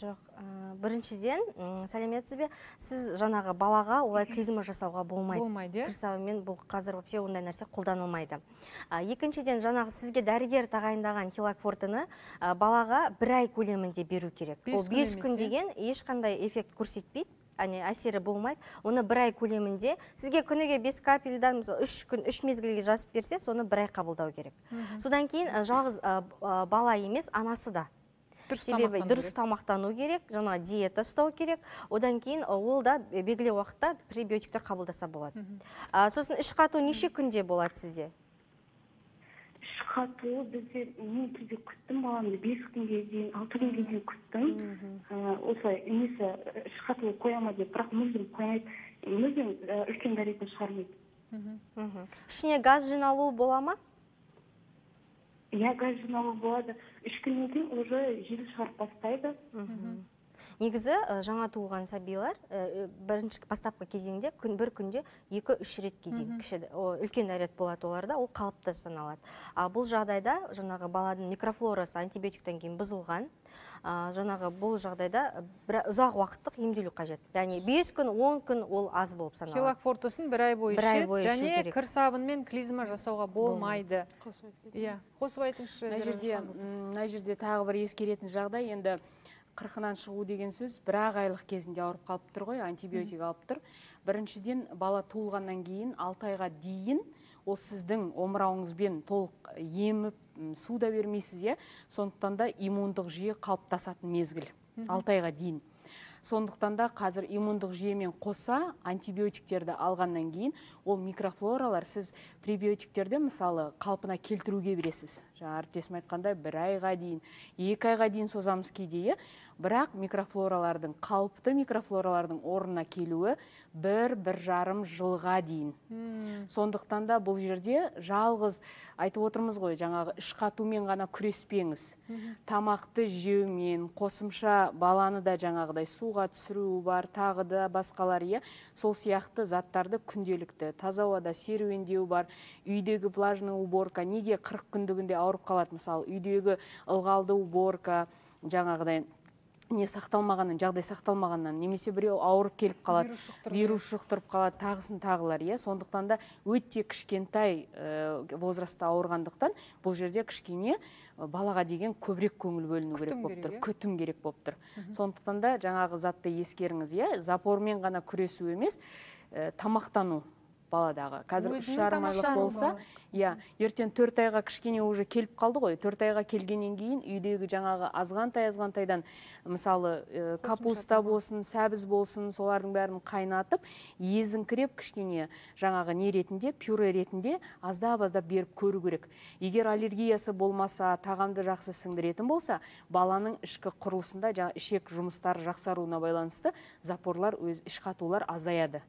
Жоқ ә, біріншіден сәлеметсіз бе сіз жаңағы балаға олай клизма жасауға болмайды. Болмайды. Иә крестовамен бұл қазір вообще ондай нәрсе қолданылмайды. А, екіншіден жаңағы сізге дәрігер тағайындаған хилакфортыны балаға бір ай көлемінде беру керек. Бес ол бес күн иә? деген ешқандай эффект көрсетпейді әне әсері болмайды. Оны бір ай көлемінде сізге күніге бес капельдан мысалы үш күн үш мезгілге жазып берсе соны бір ай қабылдау керек. Содан кейін жалғыз бала емес анасы да. Дұрыс себебі дұрыс тамақтану керек жаңа диета ұстау керек. Одан кейін ол да белгілі уақытта пребиотиктер қабылдаса болады. А, сосын іш қату неше күнде болады сізде? Іш қатуы бізде мен кейде күттім баламды бес күнге дейін алты күнге дейін күттім. Осылай несі іш қатуы қоя ма деп бірақ мүлдем қоймайды мүлдем үлкен дәретін шығармайды. Мхм. ішіне газ жиналуы бола ма? Иә газ жиналу болады үш күннен кейін уже жел шығарып бастайды негізі жаңа туылған сәбилар ы, бірінші бастапқы кезеңде күн бір күнде екі үш ретке дейін кіші үлкен дәрет болады оларда ол қалыпты саналады. А бұл жағдайда жаңағы баланың микрофлорасы антибиотиктен кейін бұзылған жаңағы бұл жағдайда бір ұзақ уақыттық емделу қажет. Яғни бес күн он күн ол аз болып саналады. Хилакфортосын бір ай бойы Бір ай ішеді және кір сабынмен клизма жасауға болмайды. иә қосып айтыңызшы мына жерде мына жерде тағы бір ескеретін жағдай. Енді қырқынан шығу деген сөз бір ақ айлық кезінде ауырып қалып тұр ғой антибиотик алып тұр. Біріншіден бала туылғаннан кейін алты айға дейін ол сіздің омырауыңызбен толық еміп су да бермейсіз иә? Сондықтан да иммундық жүйе қалыптасатын мезгіл. Алты айға дейін. Сондықтан да қазір иммундық жүйемен қоса антибиотиктерді алғаннан кейін ол микрофлоралар сіз пребиотиктерді мысалы қалпына келтіруге бересіз. Жаңа әріптесім айтқандай бір айға дейін екі айға дейін созамыз кейде иә? Бірақ микрофлоралардың қалыпты микрофлоралардың орнына келуі бір бір жарым жылға дейін. Сондықтан да бұл жерде жалғыз айтып отырмыз ғой жаңағы іш қатумен ғана күреспеңіз. Тамақты жеумен қосымша баланы да жаңағыдай суға түсіру бар тағы да басқалар иә? Сол сияқты заттарды күнделікті таза ауада серуендеу бар үйдегі влажный уборка неге қырық күндігінде ауырып қалады. Мысалы үйдегі ылғалды уборка жаңағыдай не сақталмағаннан жағдай сақталмағаннан немесе біреу ауырып келіп қалады Вирус жұқтырып, қалады. тағысын тағылар иә. Сондықтан да өте кішкентай ә, возрастта ауырғандықтан бұл жерде кішкене ә, балаға деген көбірек көңіл бөліну керек болып тұр иә? күтім керек болып тұр. Сондықтан да жаңағы затты ескеріңіз иә. Запормен ғана күресу емес ә, тамақтану баладағы. Қазір үш жарым айлық болса иә ертең төрт айға кішкене уже келіп қалды ғой. Төрт айға келгеннен кейін үйдегі жаңағы азғантай азғантайдан мысалы ә, капуста болсын сәбіз болсын солардың бәрін қайнатып езіңкіреп кішкене жаңағы не ретінде пюре ретінде аздап аздап беріп көру керек. Егер аллергиясы болмаса тағамды жақсы сіңдіретін болса баланың ішкі құрылысында жаңағы ішек жұмыстары жақсаруына байланысты запорлар өз іш қатулар азаяды.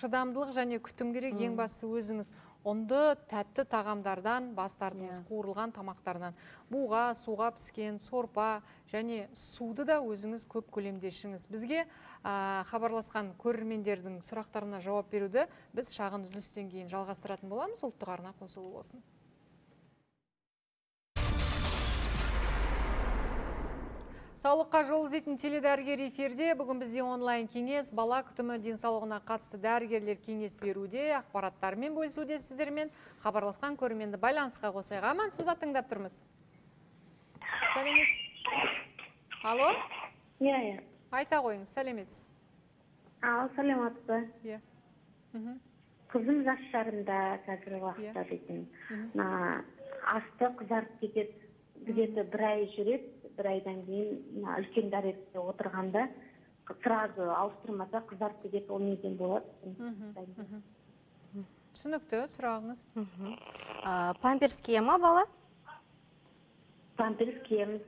Шыдамдылық және күтім керек ең бастысы өзіңіз ұнды тәтті тағамдардан бас тартыңыз қуырылған тамақтардан буға суға піскен сорпа және суды да өзіңіз көп көлемде ішіңіз бізге а, хабарласқан көрермендердің сұрақтарына жауап беруді біз шағын үзілістен кейін жалғастыратын боламыз. Ұлттық арна қосулы болсын. Саулыққа жол іздейтін теледәрігер эфирде. Бүгін бізде онлайн кеңес бала күтімі денсаулығына қатысты дәрігерлер кеңес беруде ақпараттармен бөлісуде сіздермен. Хабарласқан көрерменді байланысқа қосайық. Амансыз ба тыңдап тұрмыз. Сәлемет. Алло? Иә иә. Айта қойыңыз сәлеметсіз ал саламатсыз ба иә. Мхм. қызым жас жарымда қазіргі уақытта дейтін. Асты қызарып кетеді бір ай жүреді. Бір айдан кейін мына үлкен дәретте отырғанда сразу ауыстырмаса қызарып кетеді ол неден болады? Түсінікті сұрағыңыз. Памперс кие ма бала? Памперс киеміз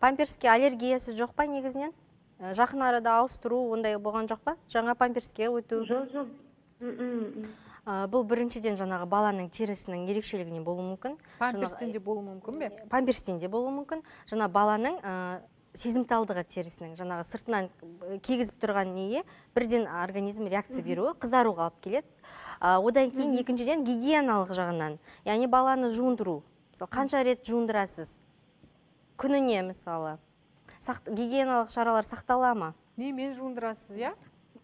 памперске аллергиясы жоқ па негізінен? Ә, жақын арада ауыстыру ондай болған жоқ па? Жаңа памперске өту? Жоқ жоқ. А, бұл біріншіден жаңағы баланың терісінің ерекшелігінен болуы мүмкін. Памперстен де болуы мүмкін бе? Памперстен де болуы мүмкін. Жаңа баланың ә, сезімталдығы терісінің жаңағы сыртынан э, кигізіп тұрған неге бірден организм реакция беруі қызаруға алып келеді. А, одан кейін екіншіден гигиеналық жағынан яғни баланы жуындыру. Мысалы қанша рет жуындырасыз? Күніне мысалы. Сақт- гигиеналық шаралар сақтала ма? Немен жуындырасыз иә?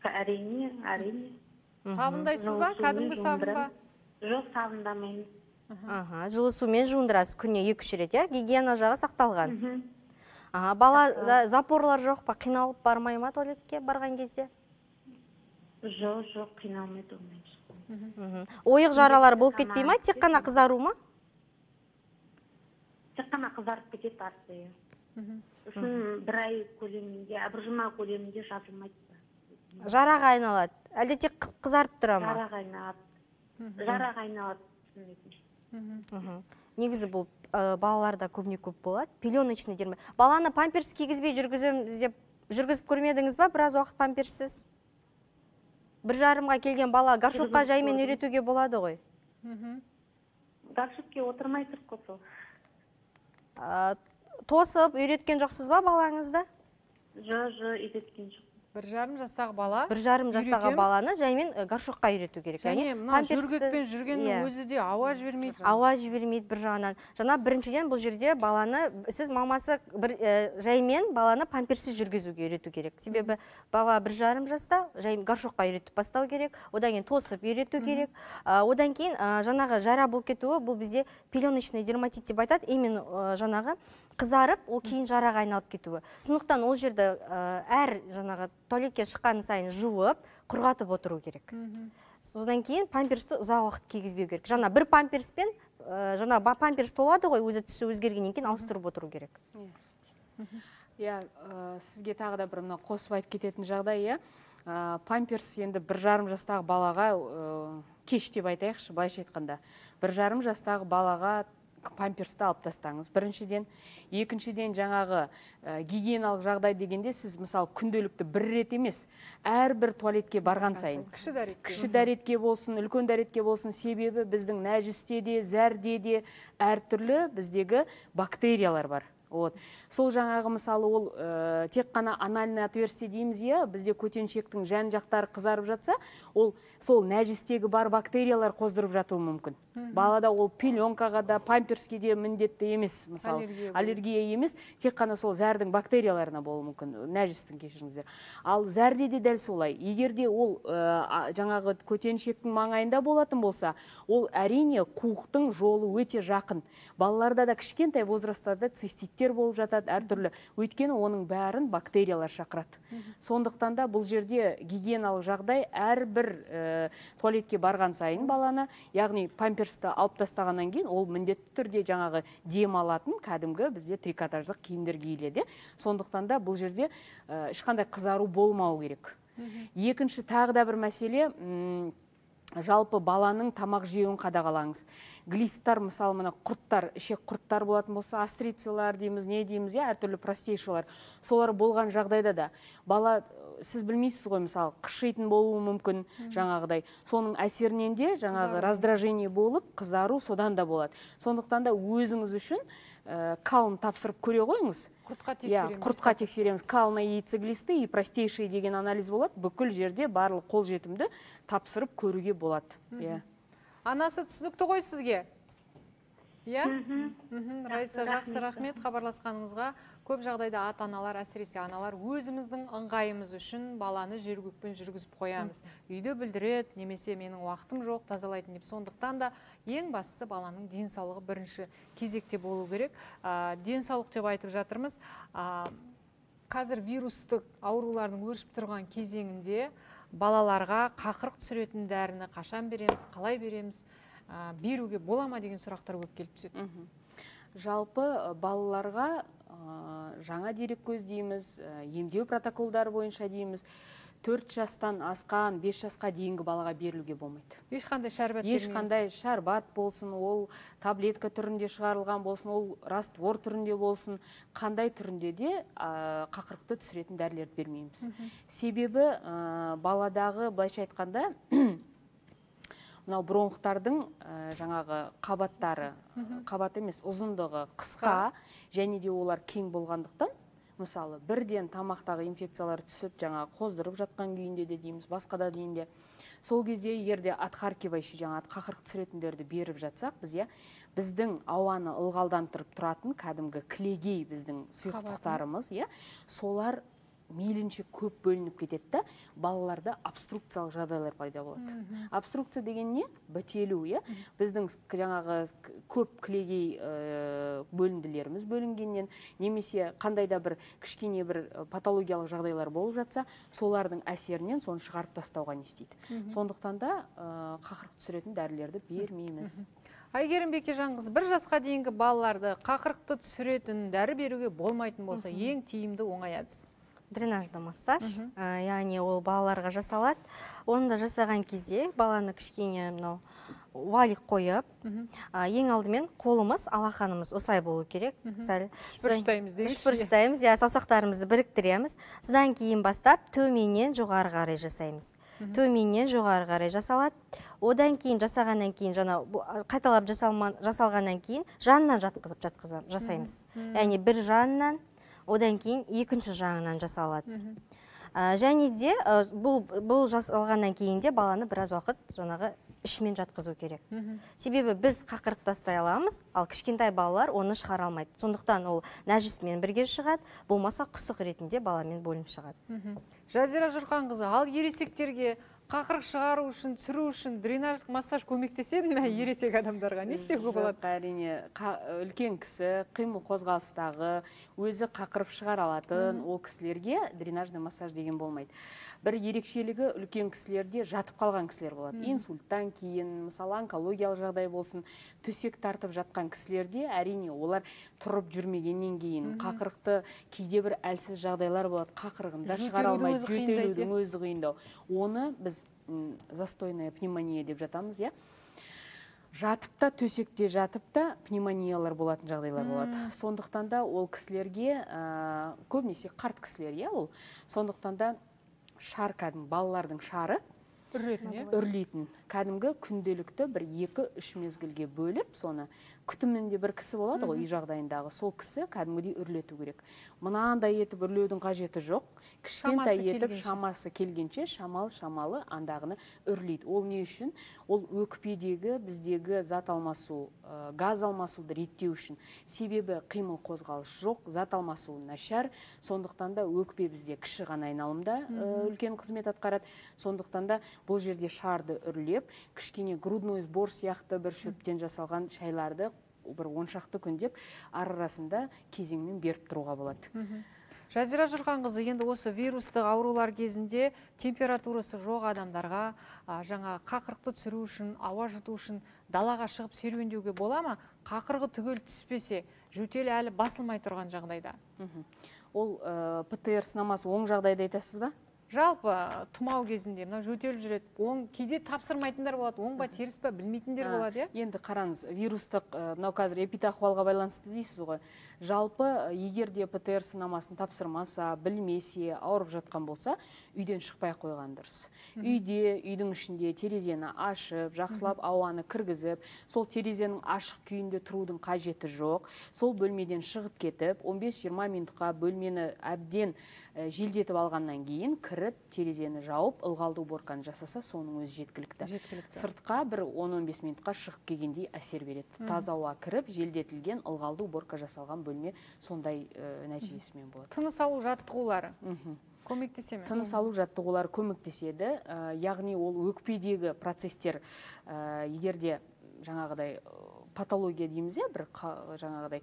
Әрине әрине. Сабындайсыз ба? Кәдімгі сабын ба жоқ сабындамаймын аха. Жылы сумен жуындырасыз. Күніне екі үш рет иә? Гигиена жағы сақталған. Аха бала запорлар жоқ па? Қиналып бармай ма туалетке барған кезде? Жоқ жоқ қиналмайды онымен ойық жаралар болып кетпей ма? тек қана қызару ма? Тек қана қызарып кетеді арты сосын бір ай көлемінде бір жұма көлемінде жазылмайды. Жараға айналады. Әлде тек қып қызарып тұра ма? Жарақ айналады. Жарақ айналады негізі бұл ә, балаларда көбіне көп болады. Пеленочный дерма баланы памперс кигізбей жүргіземіз деп жүргізіп көрмедіңіз ба? Біраз уақыт памперссіз бір жарымға келген бала горшокқа жаймен үйретуге болады ғой. Горшокке отырмай тұрып қой сол Ә, тосып үйреткен жоқсыз ба балаңызды? Жоқ жоқ үйреткен жоқ. Бір жарым жастағы бала бір жарым жастағы баланы жаймен ә, горшокқа үйрету керек. Және мына жөргекпен жүргеннің иә. өзі де ауа жібермейді ауа жібермейді бір жағынан. Жаңа біріншіден бұл жерде баланы сіз мамасы бір ә, жаймен баланы памперсіз жүргізуге үйрету керек. Себебі бала бір жарым жаста жай горшокқа үйретіп бастау керек одан кейін тосып үйрету керек. Одан кейін а, жаңағы жара болып кетуі бұл бізде пеленочный дерматит деп айтады. Именно жаңағы қызарып ол кейін жараға айналып кетуі. Сондықтан ол жерді әр жаңағы туалетке шыққан сайын жуып құрғатып отыру керек. Содан кейін памперсті ұзақ уақыт кигізбеу керек. Жаңа бір памперспен ә, жаңа ба- памперс толады ғой өзі түсі өзгергеннен кейін ауыстырып отыру керек. Иә. Ә, сізге тағы да бір мына қосып айтып кететін жағдай иә. Ә, памперс енді бір жарым жастағы балаға ә, кеш деп айтайықшы былайша айтқанда. Бір жарым жастағы балаға памперсті алып тастаңыз. Біріншіден екіншіден жаңағы ә, гигиеналық жағдай дегенде сіз мысалы күнделікті бір рет емес әрбір туалетке барған сайын. кіші дәрет кіші дәретке болсын үлкен дәретке болсын себебі біздің нәжісте де зәрде де әртүрлі біздегі бактериялар бар. Вот. Сол жаңағы мысалы ол ә, тек қана анальный отверстие дейміз иә? Бізде көтеншектің жан жақтары қызарып жатса ол сол нәжістегі бар бактериялар қоздырып жатуы мүмкін. Балада ол пеленкаға да памперске де міндетті емес мысалы. Аллергия аллергия емес тек қана сол зәрдің бактерияларына болуы мүмкін нәжістің кешіріңіздер. Ал зәрде де дәл солай. Егер де ол ә, жаңағы көтеншектің маңайында болатын болса ол әрине қуықтың жолы өте жақын. Балаларда да кішкентай возрастарда болып жатады әртүрлі. Өйткені оның бәрін бактериялар шақырады. Сондықтан да бұл жерде гигиеналық жағдай әрбір ә, туалетке барған сайын баланы яғни памперсті алып тастағаннан кейін ол міндетті түрде жаңағы дем алатын кәдімгі бізде трикотаждық киімдер киіледі. Сондықтан да бұл жерде ә, ешқандай қызару болмау керек. Екінші тағы да бір мәселе жалпы баланың тамақ жеуін қадағалаңыз. Глисттар мысалы мына құрттар ішек құрттар болатын болса астрицилар дейміз не дейміз иә әртүрлі простейшалар. Солар болған жағдайда да бала сіз білмейсіз ғой мысалы қышитын болуы мүмкін жаңағыдай. Соның әсерінен де жаңағы раздражение болып қызару содан да болады. Сондықтан да өзіңіз үшін ә, калын тапсырып көре қойыңыз. Құртқа иә тексереміз. құртқа тексереміз. Яйцеглисты и простейший деген анализ болады. Бүкіл жерде барлық қолжетімді тапсырып көруге болады. Иә. Анасы түсінікті ғой сізге. Иә? Мхм раиса жақсы рахмет хабарласқаныңызға. Көп жағдайда ата аналар әсіресе аналар өзіміздің ыңғайымыз үшін баланы жергөкпен жүргізіп қоямыз. Үйде бүлдіреді немесе менің уақытым жоқ тазалайтын деп. Сондықтан да ең бастысы баланың денсаулығы бірінші кезекте болу керек. Ә, денсаулық деп айтып жатырмыз. Ә, қазір вирустық аурулардың өршіп тұрған кезеңінде балаларға қақырық түсіретін дәріні қашан береміз қалай береміз ә, беруге бола ма деген сұрақтар көп келіп түседі. Жалпы балаларға жаңа дереккөз дейміз э, емдеу протоколдары бойынша дейміз. Төрт жастан асқан бес жасқа дейінгі балаға берілуге болмайды. Ешқандай шәрбат ешқандай шарбат болсын ол таблетка түрінде шығарылған болсын ол раствор түрінде болсын қандай түрінде де ә, қақырықты түсіретін дәрілерді бермейміз. Себебі ә, баладағы былайша айтқанда мынау бронхтардың ә, жаңағы қабаттары қабат емес ұзындығы қысқа және де олар кең болғандықтан мысалы бірден тамақтағы инфекциялар түсіп жаңағы қоздырып жатқан күйінде де дейміз басқа да дейінде сол кезде егер де отхаркивающий жаңағы қақырық түсіретіндерді беріп жатсақ біз иә біздің ауаны ылғалдандырып тұратын кәдімгі кілегей біздің сұйықтықтарымыз иә солар мейлінше көп бөлініп кетеді да балаларда обструкциялық жағдайлар пайда болады. Обструкция деген не? Бітелу иә? Біздің жаңағы көп кілегей ә, бөлінділеріміз бөлінгеннен немесе қандай да бір кішкене бір э, патологиялық жағдайлар болып жатса солардың әсерінен соны шығарып тастауға не істейді. Сондықтан да ә, қақырық түсіретін дәрілерді бермейміз. Әйгерім бекежанқызы бір жасқа дейінгі балаларды қақырықты түсіретін дәрі беруге болмайтын болса ең тиімді оңай әдіс? Дренажды массаж ә, яғни ол балаларға жасалады. Оны да жасаған кезде баланы кішкене мынау валик қойып ә, ең алдымен қолымыз алақанымыз осылай болу керек. Сәл бұрыштаймыз дейікші. бұрыштаймыз иә саусақтарымызды біріктіреміз. Содан кейін бастап төменнен жоғары қарай жасаймыз. Төменнен жоғары қарай жасалады. Одан кейін жасағаннан кейін жаңа қайталап жасалғаннан кейін жанынан жатқызып жатқыза жасаймыз. Яғни бір жанынан одан кейін екінші жағынан жасалады. Ә, және де ә, бұл бұл жасалғаннан кейін де баланы біраз уақыт жаңағы ішімен жатқызу керек. Себебі біз қақырық тастай аламыз ал кішкентай балалар оны шығара алмайды. Сондықтан ол нәжісмен бірге шығады болмаса құсық ретінде баламен бөлініп шығады. Жазира жұрқанқызы ал ересектерге қақырық шығару үшін түсіру үшін дренаждық массаж көмектеседі ме ересек адамдарға? Не істеуге болады? әрине үлкен кісі қимыл қозғалыстағы өзі қақырып шығара алатын ол кісілерге дренажный массаж деген болмайды. Бір ерекшелігі үлкен кісілерде жатып қалған кісілер болады. Инсульттан кейін мысалы онкологиялық жағдай болсын төсек тартып жатқан кісілерде әрине олар тұрып жүрмегеннен кейін қақырықты кейде бір әлсіз жағдайлар болады. Қақырығында шығара Жөтелудің алмайды жөтелудің өзі қиындау. Оны біз м, застойная пневмония деп жатамыз иә. Жатып та төсекте жатып та пневмониялар болатын жағдайлар болады. Сондықтан да ол кісілерге ә, көбінесе қарт кісілер иә ол. Сондықтан да шар кәдімгі балалардың шары үрлетін иә. үрлейтін. Кәдімгі күнделікті бір екі үш мезгілге бөліп соны күтімінде бір кісі болады ғой үй жағдайындағы. Сол кісі кәдімгідей үрлету керек. Мынандай етіп үрлеудің қажеті жоқ. Кішкентай етіп шамасы келгенше шамал шамалы андағыны үрлейді. Ол не үшін? Ол өкпедегі біздегі зат алмасу ә, газ алмасуды реттеу үшін. Себебі қимыл қозғалыс жоқ зат алмасу нашар. Сондықтан да өкпе бізде кіші ғана айналымда ә, үлкен қызмет атқарады. Сондықтан да бұл жерде шарды үрлеп кішкене грудной сбор сияқты бір шөптен жасалған шайларды бір он шақты күндеп ара арасында кезеңмен беріп тұруға болады. Жазира жұрқанқызы енді осы вирустық аурулар кезінде температурасы жоқ адамдарға а, жаңа қақырықты түсіру үшін ауа жұту үшін далаға шығып серуендеуге бола ма? Қақырығы түгел түспесе жөтелі әлі басылмай тұрған жағдайда. Ол ә, птр сынамасы оң жағдайда айтасыз ба? Жалпы тұмау кезінде мынау жөтеліп жүреді оң кейде тапсырмайтындар болады оң ба теріс па білмейтіндер болады иә? енді қараңыз вирустық мынау қазір эпидахуалға байланысты дейсіз ғой. Жалпы егер де птр сынамасын тапсырмаса білмесе ауырып жатқан болса үйден шықпай ақ қойған дұрыс. Үйде үйдің ішінде терезені ашып жақсылап ауаны кіргізіп сол терезенің ашық күйінде тұрудың қажеті жоқ. Сол бөлмеден шығып кетіп 15-20 минутқа бөлмені әбден желдетіп алғаннан кейін кіріп терезені жауып ылғалды уборканы жасаса соның өзі жеткілікті. Жеткілікті. Сыртқа бір 10-15 минутқа шығып келгендей әсер береді. Таза ауа кіріп желдетілген ылғалды уборка жасалған бөлме сондай ә, нәтижесімен болады. Тыныс алу жаттығулары. Көмектесе ме? Тыныс алу жаттығулары көмектеседі. Ә, яғни ол өкпедегі процесстер ә, егер де жаңағыдай патология дейміз иә бір жаңағыдай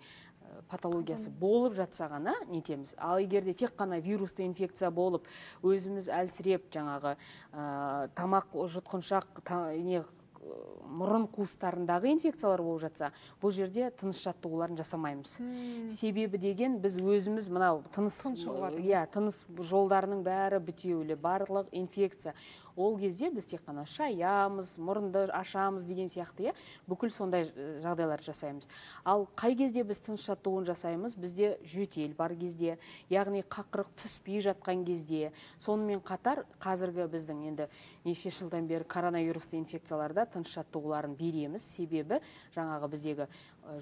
патологиясы болып жатса ғана нетеміз. Ал егер де тек қана вирусты инфекция болып өзіміз әлсіреп жаңағы ә, тамақ жұтқыншақ та- не мұрын қуыстарындағы инфекциялар болып жатса бұл жерде тыныс жаттығуларын жасамаймыз. Себебі деген біз өзіміз мынау тыныс иә тыныс жолдарының бәрі бітеулі барлық инфекция. Ол кезде біз тек қана шаямыз мұрынды ашамыз деген сияқты иә бүкіл сондай жағдайлар жасаймыз. Ал қай кезде біз тыныс жаттығуын жасаймыз? Бізде жөтел бар кезде яғни қақырық түспей жатқан кезде. Сонымен қатар қазіргі біздің енді неше жылдан бері коронавирусты инфекцияларда тыныс жаттығуларын береміз. Себебі жаңағы біздегі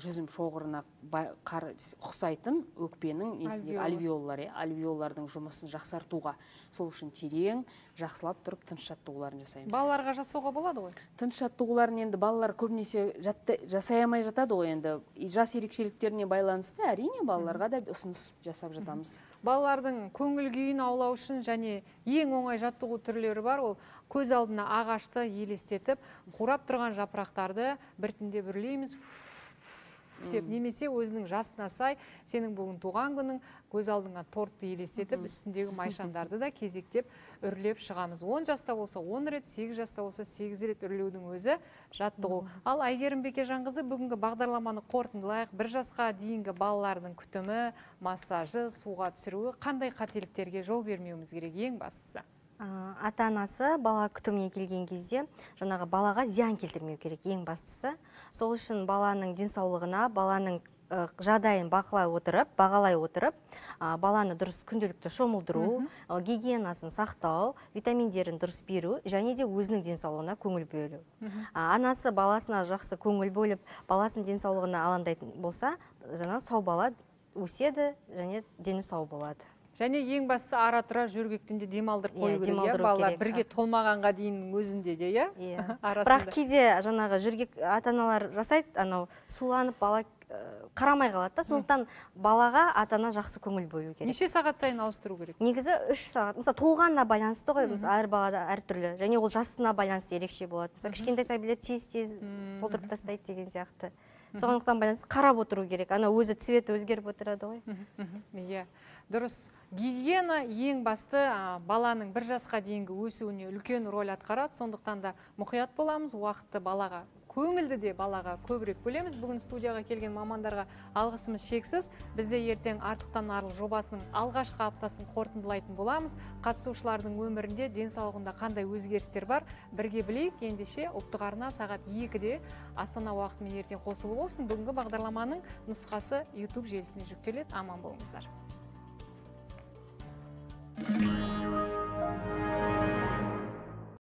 жүзім шоғырына ұқсайтын өкпенің несіндегі альвеолалар иә альвеоллардың жұмысын жақсартуға сол үшін терең жақсылап тұрып тыныс жаттығуларын жасаймыз. Балаларға жасауға болады ғой? Тыныс жаттығуларын енді балалар көбінесе жасай алмай жатады ғой. Енді жас ерекшеліктеріне байланысты әрине балаларға да ұсыныс жасап жатамыз. Балалардың көңіл күйін аулау үшін және ең оңай жаттығу түрлері бар ол көз алдына ағашты елестетіп қурап тұрған жапырақтарды біртіндеп үрлейміз. Деп немесе өзінің жасына сай сенің бүгін туған күнің көз алдыңа тортты елестетіп үстіндегі майшамдарды да кезектеп үрлеп шығамыз. Он жаста болса он рет сегіз жаста болса сегіз рет үрлеудің өзі жаттығу. Ал әйгерім бекежанқызы бүгінгі бағдарламаны қорытындылайық. бір жасқа дейінгі балалардың күтімі массажы суға түсіруі қандай қателіктерге жол бермеуіміз керек? Ең бастысы. Ата анасы бала күтіміне келген кезде жаңағы балаға зиян келтірмеу керек ең бастысы. Сол үшін баланың денсаулығына баланың жағдайын бақылай отырып бағалай отырып баланы дұрыс күнделікті шомылдыру гигиенасын сақтау витаминдерін дұрыс беру және де өзінің денсаулығына көңіл бөлу. Анасы баласына жақсы көңіл бөліп баласының денсаулығына алаңдайтын болса жаңа сау бала өседі және дені сау болады. Және ең бастысы ара тұра жөргектен де демалдырып қою керек иә балалар бірге толмағанға дейін өзінде де иә? Иә. Бірақ кейде жаңағы жөргек ата аналар жасайды анау суланып бала қарамай қалады да. Сондықтан балаға ата ана жақсы көңіл бөлу керек. Неше сағат сайын ауыстыру керек? Негізі үш сағат. Мысалы толғанына байланысты ғой мысалы әр балада әртүрлі. Және ол жасына байланысты ерекше болады. Мысалы кішкентай сәбилер тез тез толтырып тастайды деген сияқты. Сондықтан байланысты қарап отыру керек. Ана өзі цветі өзгеріп отырады ғой. Иә. Дұрыс. Гигиена ең басты баланың бір жасқа дейінгі өсуіне үлкен роль атқарады. Сондықтан да мұқият боламыз уақытты балаға көңілді де балаға көбірек бөлеміз. Бүгін студияға келген мамандарға алғысымыз шексіз. Бізде ертең артықтан арлы жобасының алғашқы аптасын қорытындылайтын боламыз. Қатысушылардың өмірінде денсаулығында қандай өзгерістер бар бірге білейік. Ендеше ұлттық арна сағат екіде астана уақытымен ертең қосылу болсын. Бүгінгі бағдарламаның нұсқасы YouTube желісіне жүктеледі. Аман болыңыздар. はい。